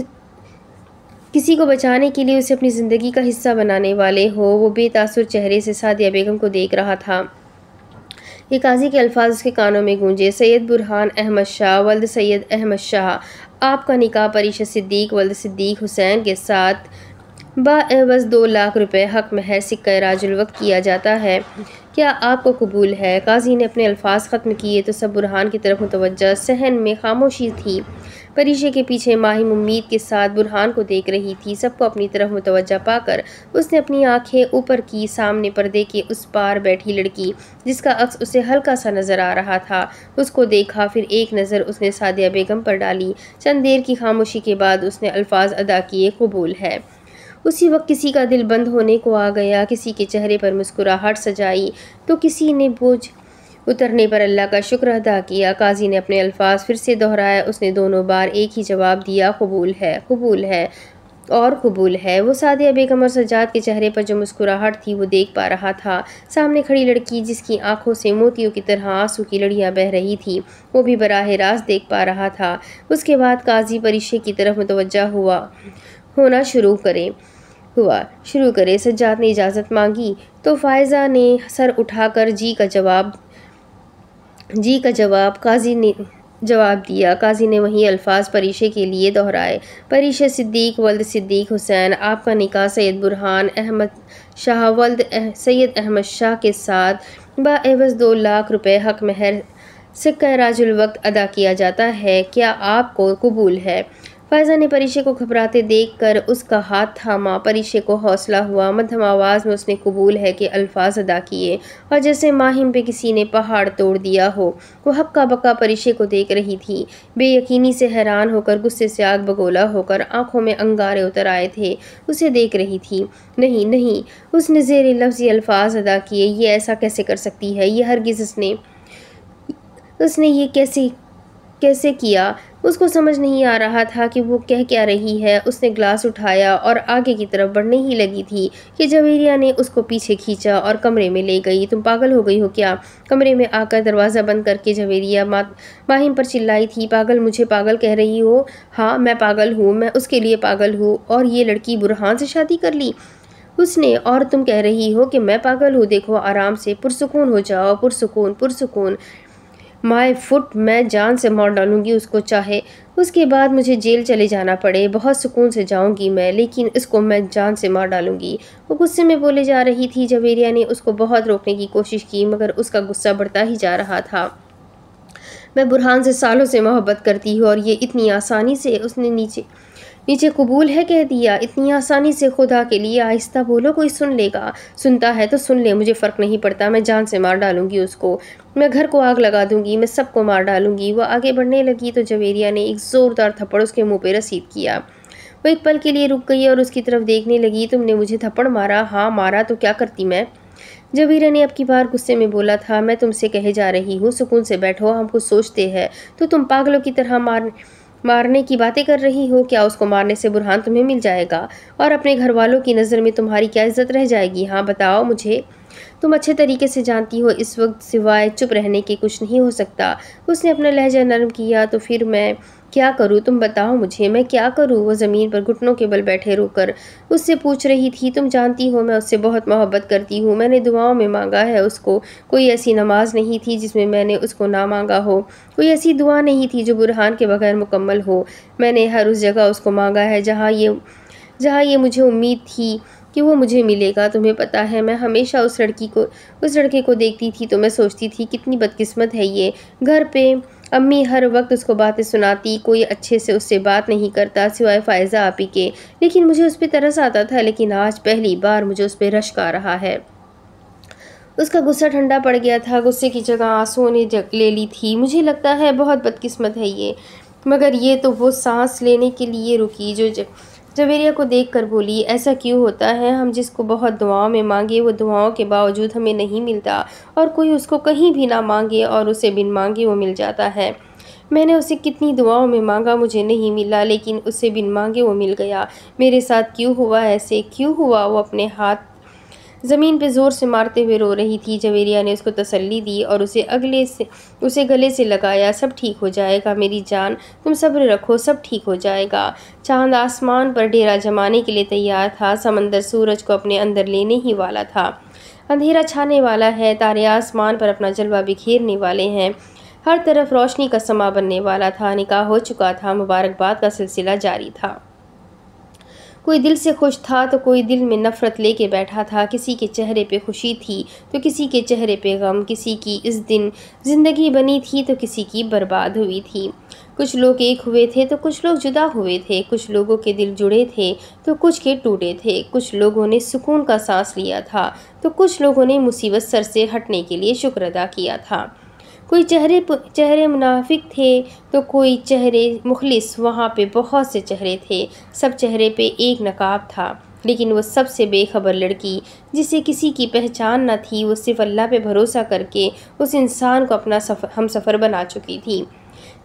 किसी को बचाने के लिए उसे अपनी ज़िंदगी का हिस्सा बनाने वाले हो। वो बेतासुर चेहरे से सादिया बेगम को देख रहा था। ये काजी के अल्फाज उसके कानों में गूंजे। सैयद बुरहान अहमद शाह, वल्द सैयद अहमद शाह। आपका निकाह परिशद सिद्दीक, वल्द सिद्दीक हुसैन के साथ बावज़ दो लाख रुपए हक महर सिक्का राजुलवक्त किया जाता है। क्या आपको कबूल है? काजी ने अपने अल्फाज ख़त्म किए तो सब बुरहान की तरफ़ मुतवजह सहन में खामोशी थी। परीशे के पीछे माहिम उम्मीद के साथ बुरहान को देख रही थी। सबको अपनी तरफ़ मुतवजा पाकर उसने अपनी आँखें ऊपर की सामने पर्दे के उस पार बैठी लड़की, जिसका अक्स उसे हल्का सा नज़र आ रहा था। उसको देखा, फिर एक नज़र उसने सादिया बेगम पर डाली। चंद देर की खामोशी के बाद उसने अल्फाज अदा किए, कबूल है। उसी वक्त किसी का दिल बंद होने को आ गया, किसी के चेहरे पर मुस्कुराहट सजाई तो किसी ने बोझ उतरने पर अल्लाह का शुक्र अदा किया। काजी ने अपने अल्फाज फिर से दोहराया उसने दोनों बार एक ही जवाब दिया, कबूल है कबूल है, और कबूल है। वो सादिया बेगम और सज्जाद के चेहरे पर जो मुस्कुराहट थी, वो देख पा रहा था। सामने खड़ी लड़की, जिसकी आँखों से मोतियों की तरह आँसू की लड़ियाँ बह रही थी, वो भी बराह रास्त देख पा रहा था। उसके बाद काजी परिशे की तरफ़ मुतवजा हुआ। होना शुरू करें। हुआ। शुरू करे, सज्जाद ने इजाज़त मांगी तो फ़ायज़ा ने सर उठाकर जी का जवाब, जी का जवाब काजी ने जवाब दिया। काजी ने वही अल्फाज परीशे के लिए दोहराए। परीशे सिद्दीक, वल्द सिद्दीक हुसैन, आपका निकाह सैयद बुरहान अहमद शाह, वल्द सैयद अहमद शाह के साथ बावज़ दो लाख रुपए हक महर सिक्का राजुल वक्त अदा किया जाता है। क्या आपको कबूल है? फैज़ा ने परीशे को घबराते देखकर उसका हाथ थामा। परीशे को हौसला हुआ। मध्यम आवाज़ में उसने कबूल है कि अल्फाज अदा किए और जैसे माहिम पे किसी ने पहाड़ तोड़ दिया हो, वो हक्का बक्का परीशे को देख रही थी। बेयकीनी से हैरान होकर, गुस्से से आग बगोला होकर आँखों में अंगारे उतर आए थे। उसे देख रही थी। नहीं नहीं, उसने जेर लफ्ज़ी अल्फाज अदा किए। ये ऐसा कैसे कर सकती है? ये हरगिज़ उसने उसने ये कैसे कैसे किया? उसको समझ नहीं आ रहा था कि वो कह क्या रही है। उसने ग्लास उठाया और आगे की तरफ़ बढ़ने ही लगी थी कि जवेरिया ने उसको पीछे खींचा और कमरे में ले गई। तुम पागल हो गई हो क्या? कमरे में आकर दरवाज़ा बंद करके जवेरिया मा माहिम पर चिल्लाई थी। पागल, मुझे पागल कह रही हो? हाँ मैं पागल हूँ, मैं उसके लिए पागल हूँ और ये लड़की बुरहान से शादी कर ली। उसने, और तुम कह रही हो कि मैं पागल हूँ, देखो, आराम से, पुरसकून हो जाओ, पुरसकून पुरसकून। माय फुट मैं जान से मार डालूँगी उसको, चाहे उसके बाद मुझे जेल चले जाना पड़े, बहुत सुकून से जाऊँगी मैं, लेकिन इसको मैं जान से मार डालूँगी। वो गुस्से में बोले जा रही थी, जवेरिया ने उसको बहुत रोकने की कोशिश की, मगर उसका गुस्सा बढ़ता ही जा रहा था। मैं बुरहान से सालों से मोहब्बत करती हूँ और ये इतनी आसानी से उसने नीचे नीचे कबूल है कह दिया, इतनी आसानी से खुदा के लिए आहिस्ता बोलो, कोई सुन लेगा। सुनता है तो सुन ले, मुझे फ़र्क नहीं पड़ता, मैं जान से मार डालूँगी उसको। मैं घर को आग लगा दूँगी, मैं सबको मार डालूँगी। वह आगे बढ़ने लगी तो जवेरिया ने एक ज़ोरदार थप्पड़ उसके मुँह पे रसीद किया। वो एक पल के लिए रुक गई और उसकी तरफ़ देखने लगी, तुमने मुझे थप्पड़ मारा? हाँ मारा तो क्या करती मैं? जवीरा ने अब की बार गुस्से में बोला था, मैं तुमसे कहे जा रही हूँ, सुकून से बैठो, हम कुछ सोचते हैं। तो तुम पागलों की तरह मार मारने की बातें कर रही हो, क्या उसको मारने से बुरहान तुम्हें मिल जाएगा? और अपने घर वालों की नज़र में तुम्हारी क्या इज़्ज़त रह जाएगी? हाँ बताओ मुझे। तुम अच्छे तरीके से जानती हो, इस वक्त सिवाय चुप रहने के कुछ नहीं हो सकता। उसने अपना लहजा नरम किया तो फिर मैं क्या करूँ? तुम बताओ मुझे, मैं क्या करूँ? वो ज़मीन पर घुटनों के बल बैठे रोकर उससे पूछ रही थी, तुम जानती हो, मैं उससे बहुत मोहब्बत करती हूँ, मैंने दुआओं में मांगा है उसको, कोई ऐसी नमाज़ नहीं थी जिसमें मैंने उसको ना मांगा हो, कोई ऐसी दुआ नहीं थी जो बुरहान के बगैर मुकम्मल हो, मैंने हर उस जगह उसको मांगा है, जहाँ ये जहाँ ये मुझे उम्मीद थी। कि वो मुझे मिलेगा, तुम्हें पता है, मैं हमेशा उस लड़की को, उस लड़के को देखती थी तो मैं सोचती थी, कितनी बदकिस्मत है ये। घर पे अम्मी हर वक्त उसको बातें सुनाती, कोई अच्छे से उससे बात नहीं करता, सिवाय फ़ायज़ा आपी के। लेकिन मुझे उस पर तरस आता था, लेकिन आज पहली बार मुझे उस पर रश्क आ रहा है। उसका गुस्सा ठंडा पड़ गया था, गुस्से की जगह आंसुओं ने जग ले ली थी। मुझे लगता है बहुत बदकिस्मत है ये, मगर ये तो वो सांस लेने के लिए रुकी जो जवेरिया को देखकर बोली, ऐसा क्यों होता है? हम जिसको बहुत दुआओं में मांगे, वो दुआओं के बावजूद हमें नहीं मिलता। और कोई उसको कहीं भी ना मांगे और उसे बिन मांगे वो मिल जाता है। मैंने उसे कितनी दुआओं में मांगा, मुझे नहीं मिला, लेकिन उसे बिन मांगे वो मिल गया। मेरे साथ क्यों हुआ ऐसे? क्यों हुआ वो अपने हाथ ज़मीन पे ज़ोर से मारते हुए रो रही थी। जवेरिया ने उसको तसल्ली दी और उसे अगले से, उसे गले से लगाया, सब ठीक हो जाएगा मेरी जान, तुम सब्र रखो, सब ठीक हो जाएगा। चाँद आसमान पर डेरा जमाने के लिए तैयार था, समंदर सूरज को अपने अंदर लेने ही वाला था। अंधेरा छाने वाला है, तारे आसमान पर अपना जलवा बिखेरने वाले हैं। हर तरफ़ रोशनी का समा बनने वाला था, निकाह हो चुका था, मुबारकबाद का सिलसिला जारी था। कोई दिल से खुश था तो कोई दिल में नफ़रत लेके बैठा था। किसी के चेहरे पे खुशी थी तो किसी के चेहरे पे गम। किसी की इस दिन ज़िंदगी बनी थी तो किसी की बर्बाद हुई थी। कुछ लोग एक हुए थे तो कुछ लोग जुदा हुए थे। कुछ लोगों के दिल जुड़े थे तो कुछ के टूटे थे। कुछ लोगों ने सुकून का सांस लिया था तो कुछ लोगों ने मुसीबत सर से हटने के लिए शुक्र अदा किया था। कोई चेहरे चेहरे मुनाफिक थे तो कोई चेहरे मुखलिस, वहाँ पे बहुत से चेहरे थे। सब चेहरे पे एक नकाब था, लेकिन वो सबसे बेखबर लड़की, जिसे किसी की पहचान न थी, वो सिर्फ़ अल्लाह पे भरोसा करके उस इंसान को अपना सफ़र हम सफ़र बना चुकी थी।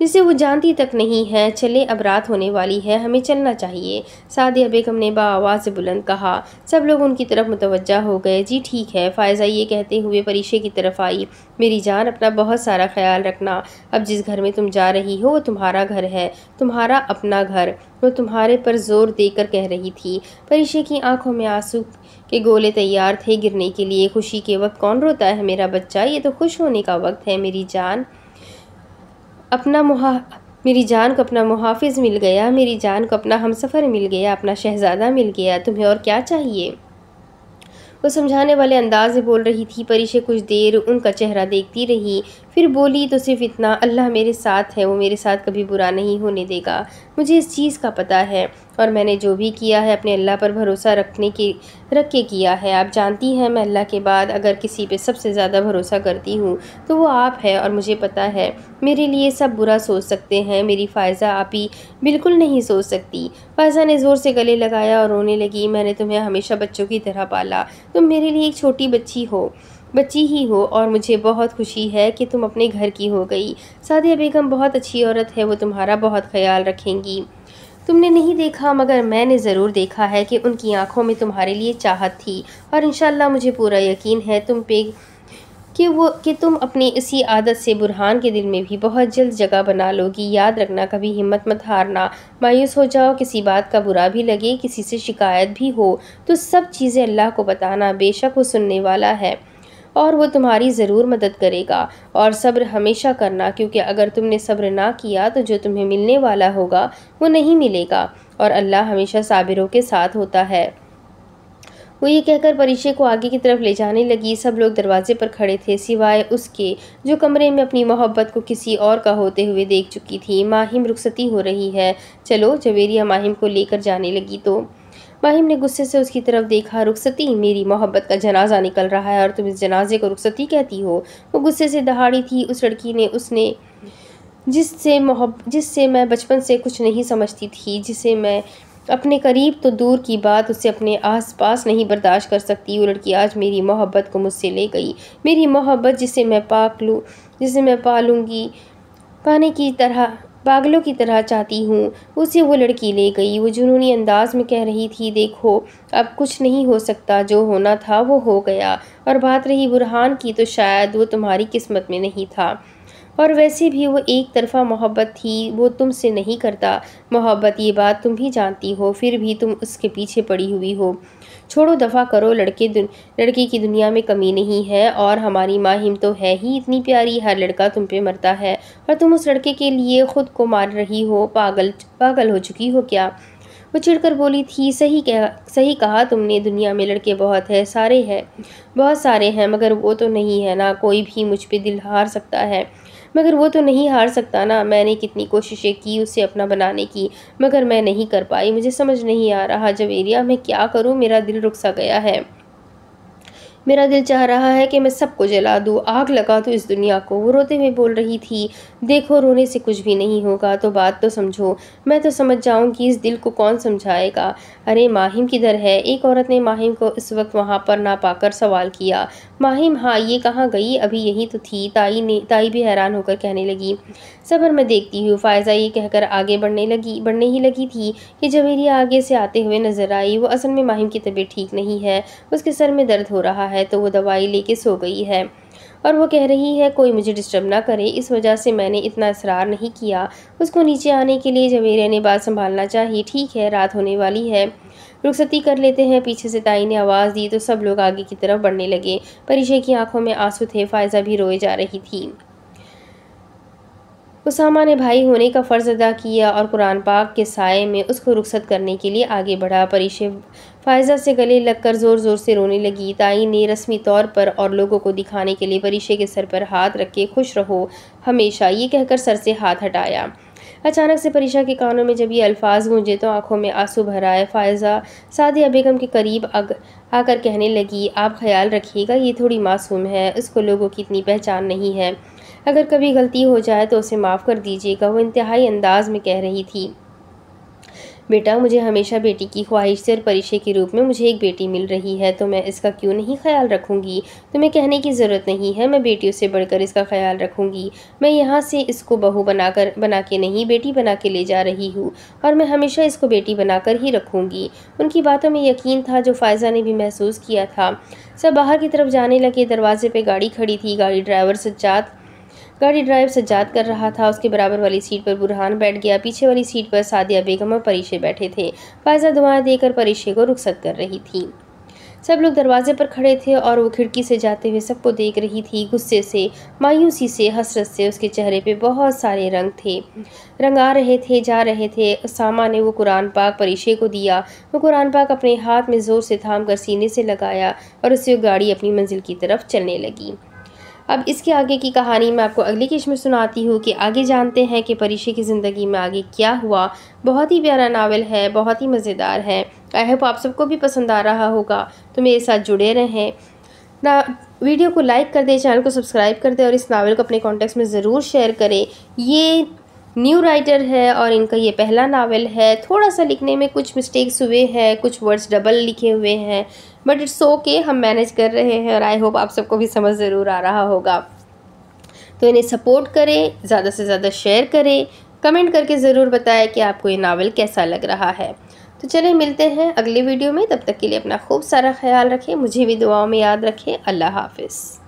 जिसे वो जानती तक नहीं है, चले अब रात होने वाली है, हमें चलना चाहिए। सादिया बेगम ने आवाज़ से बुलंद कहा। सब लोग उनकी तरफ़ मुतवजा हो गए। जी ठीक है, फ़ायज़ा ये कहते हुए परीक्षे की तरफ़ आई। मेरी जान, अपना बहुत सारा ख्याल रखना। अब जिस घर में तुम जा रही हो, वो तुम्हारा घर है। तुम्हारा अपना घर। वो तुम्हारे पर ज़ोर देकर कह रही थी। परीक्षे की आँखों में आँसू के गोले तैयार थे गिरने के लिए। खुशी के वक्त कौन रोता है मेरा बच्चा? ये तो खुश होने का वक्त है, मेरी जान। अपना मुहा, मेरी जान को अपना मुहाफिज मिल गया, मेरी जान को अपना हमसफ़र मिल गया, अपना शहज़ादा मिल गया, तुम्हें और क्या चाहिए? वो समझाने वाले अंदाज में बोल रही थी परिशे कुछ देर उनका चेहरा देखती रही। फिर बोली तो सिर्फ़ इतना, अल्लाह मेरे साथ है, वो मेरे साथ कभी बुरा नहीं होने देगा। मुझे इस चीज़ का पता है और मैंने जो भी किया है, अपने अल्लाह पर भरोसा रखने के, रख के किया है। आप जानती हैं, मैं अल्लाह के बाद अगर किसी पे सबसे ज़्यादा भरोसा करती हूँ तो वो आप है और मुझे पता है। मेरे लिए सब बुरा सोच सकते हैं, मेरी फ़ायज़ा आप ही बिल्कुल नहीं सोच सकती। फ़ायज़ा ने ज़ोर से गले लगाया और रोने लगी, मैंने तुम्हें हमेशा बच्चों की तरह पाला, तुम मेरे लिए एक छोटी बच्ची हो। बच्ची ही हो और मुझे बहुत खुशी है कि तुम अपने घर की हो गई। सादिया बेगम बहुत अच्छी औरत है, वो तुम्हारा बहुत ख्याल रखेंगी। तुमने नहीं देखा, मगर मैंने ज़रूर देखा है कि उनकी आँखों में तुम्हारे लिए चाहत थी। और इन मुझे पूरा यकीन है तुम पे कि वो, कि तुम अपनी इसी आदत से बुरहान के दिल में भी बहुत जल्द जगह बना लोगी। याद रखना, कभी हिम्मत मत हारना। मायूस हो जाओ, किसी बात का बुरा भी लगे, किसी से शिकायत भी हो तो सब चीज़ें अल्लाह को बताना बेशक वो सुनने वाला है। और वो तुम्हारी ज़रूर मदद करेगा और सब्र हमेशा करना, क्योंकि अगर तुमने सब्र ना किया तो जो तुम्हें मिलने वाला होगा, वो नहीं मिलेगा और अल्लाह हमेशा साबिरों के साथ होता है। वो ये कहकर परिचय को आगे की तरफ़ ले जाने लगी। सब लोग दरवाजे पर खड़े थे, सिवाय उसके, जो कमरे में अपनी मोहब्बत को किसी और का होते हुए देख चुकी थी। माहिम रुखसती हो रही है। चलो, जवेरिया माहिम को लेकर जाने लगी तो माहिम ने गुस्से से उसकी तरफ़ देखा, रुखसती, मेरी मोहब्बत का जनाजा निकल रहा है और तुम इस जनाजे को रुखसती कहती हो? वो गुस्से से दहाड़ी थी, उस लड़की ने उसने, जिससे जिससे मैं बचपन से कुछ नहीं समझती थी, जिसे मैं अपने करीब तो दूर की बात उसे अपने आस पास नहीं बर्दाश्त कर सकती, वो लड़की आज मेरी मोहब्बत को मुझसे ले गई। मेरी मोहब्बत जिसे मैं पाक लूँ, जिसे मैं पालूँगी, पाने की तरह पागलों की तरह चाहती हूँ। उसे वो लड़की ले गई। वो जुनूनी अंदाज में कह रही थी, देखो, अब कुछ नहीं हो सकता। जो होना था, वो हो गया। और बात रही बुरहान की तो शायद वो तुम्हारी किस्मत में नहीं था। और वैसे भी वो एक तरफ़ा मोहब्बत थी, वो तुमसे नहीं करता। मोहब्बत ये बात तुम भी जानती हो, फिर भी तुम उसके पीछे पड़ी हुई हो। छोड़ो, दफ़ा करो, लड़के लड़के की दुनिया में कमी नहीं है और हमारी माहिम तो है ही इतनी प्यारी। हर लड़का तुम पे मरता है और तुम उस लड़के के लिए ख़ुद को मार रही हो। पागल पागल हो चुकी हो क्या? वो चिढ़कर बोली, थी, सही कह, सही कहा तुमने। दुनिया में लड़के बहुत है, सारे हैं, बहुत सारे हैं, मगर वो तो नहीं है ना। कोई भी मुझ पर दिल हार सकता है। मगर वो तो नहीं हार सकता ना। मैंने कितनी कोशिशें की उसे अपना बनाने की, मगर मैं नहीं कर पाई। मुझे समझ नहीं आ रहा जब एरिया मैं क्या करूँ? मेरा दिल रुक सा गया है। मेरा दिल चाह रहा है कि मैं सबको जला दूँ, आग लगा दूँ इस दुनिया को। वो रोते हुए बोल रही थी, देखो, रोने से कुछ भी नहीं होगा तो बात तो समझो। मैं तो समझ जाऊँ कि इस दिल को कौन समझाएगा। अरे, माहिम किधर है? एक औरत ने माहिम को इस वक्त वहाँ पर ना पाकर सवाल किया। माहिम हाँ ये कहाँ गई? अभी यही तो थी। ताई ने, ताई भी हैरान होकर कहने लगी। सबर मैं देखती हूँ, फ़ायज़ा ये कहकर आगे बढ़ने लगी, बढ़ने ही लगी थी कि मेरी आगे से आते हुए नज़र आई। वो असल में माहिम की तबीयत ठीक नहीं है। उसके सर में दर्द हो रहा है। तो वो दवाई लेके सो गई है। और वो कह रही है, कोई मुझे डिस्टर्ब ना करे। इस वजह से मैंने इतना इसरार नहीं किया। उसको नीचे आने के लिए जवेरिया ने बात संभालना चाहिए। ठीक है, रात होने वाली है। रुखसती कर लेते हैं। पीछे से ताई ने आवाज़ दी तो सब लोग आगे की तरफ़ बढ़ने लगे। परिचय की आँखों में आँसू थे। फ़ायज़ा भी रोए जा रही थी। उसामा ने भाई होने का फ़र्ज़ अदा किया और कुरान पाक के साय में उसको रुखसत करने के लिए आगे बढ़ा। परिशे फ़ायज़ा से गले लगकर ज़ोर ज़ोर से रोने लगी। ताई ने रस्मी तौर पर और लोगों को दिखाने के लिए परिशे के सर पर हाथ रख के खुश रहो, हमेशा ये कहकर सर से हाथ हटाया। अचानक से परीक्षा के कानों में जब ये अल्फाज गूंजे तो आँखों में आँसू भर आए। फ़ायज़ा सादिया बेगम के करीब अग, आकर कहने लगी, आप ख्याल रखिएगा, ये थोड़ी मासूम है उसको लोगों की इतनी पहचान नहीं है। अगर कभी गलती हो जाए तो उसे माफ़ कर दीजिएगा। वो इंतहाई अंदाज में कह रही थी। बेटा, मुझे हमेशा बेटी की ख्वाहिश से और परिचय के रूप में मुझे एक बेटी मिल रही है तो मैं इसका क्यों नहीं ख्याल रखूँगी? तुम्हें कहने की ज़रूरत नहीं है, मैं बेटियों से बढ़कर इसका ख्याल रखूँगी। मैं यहाँ से इसको बहू बनाकर, बना के नहीं, बेटी बना के ले जा रही हूँ, और मैं हमेशा इसको बेटी बनाकर ही रखूँगी। उनकी बातों में यकीन था, जो फ़ायज़ा ने भी महसूस किया था। सब बाहर की तरफ़ जाने लगे, दरवाजे पे गाड़ी खड़ी थी, गाड़ी ड्राइवर सज्जाद गाड़ी ड्राइव सज्जाद कर रहा था। उसके बराबर वाली सीट पर बुरहान बैठ गया। पीछे वाली सीट पर सादिया बेगम और परीशे बैठे थे। फायजा दुआएँ देकर परीशे को रुखसत कर रही थी। सब लोग दरवाजे पर खड़े थे और वो खिड़की से जाते हुए सबको देख रही थी। गुस्से से, मायूसी से, हसरत से उसके चेहरे पे बहुत सारे रंग थे। रंग आ रहे थे, जा रहे थे। सामा ने वो कुरान पाक परीशे को दिया। वो कुरान पाक अपने हाथ में ज़ोर से थाम कर सीने से लगाया और उससे गाड़ी अपनी मंजिल की तरफ़ चलने लगी। अब इसके आगे की कहानी मैं आपको अगली किश में सुनाती हूँ कि आगे जानते हैं कि परिशे की ज़िंदगी में आगे क्या हुआ। बहुत ही प्यारा नावल है, बहुत ही मज़ेदार है। आई होप आप सबको भी पसंद आ रहा होगा। तो मेरे साथ जुड़े रहें। ना वीडियो को लाइक कर दें चैनल को सब्सक्राइब कर दें और इस नावल को अपने कॉन्टेक्ट में ज़रूर शेयर करें। ये न्यू राइटर है और इनका ये पहला नावल है। थोड़ा सा लिखने में कुछ मिस्टेक्स हुए हैं, कुछ वर्ड्स डबल लिखे हुए हैं बट इट्स ओके हम मैनेज कर रहे हैं और आई होप आप सबको भी समझ ज़रूर आ रहा होगा। तो इन्हें सपोर्ट करें, ज़्यादा से ज़्यादा शेयर करें कमेंट करके ज़रूर बताएँ कि आपको ये नावल कैसा लग रहा है। तो चलिए मिलते हैं अगले वीडियो में, तब तक के लिए अपना खूब सारा ख्याल रखें, मुझे भी दुआओं में याद रखें, अल्लाह हाफिज़।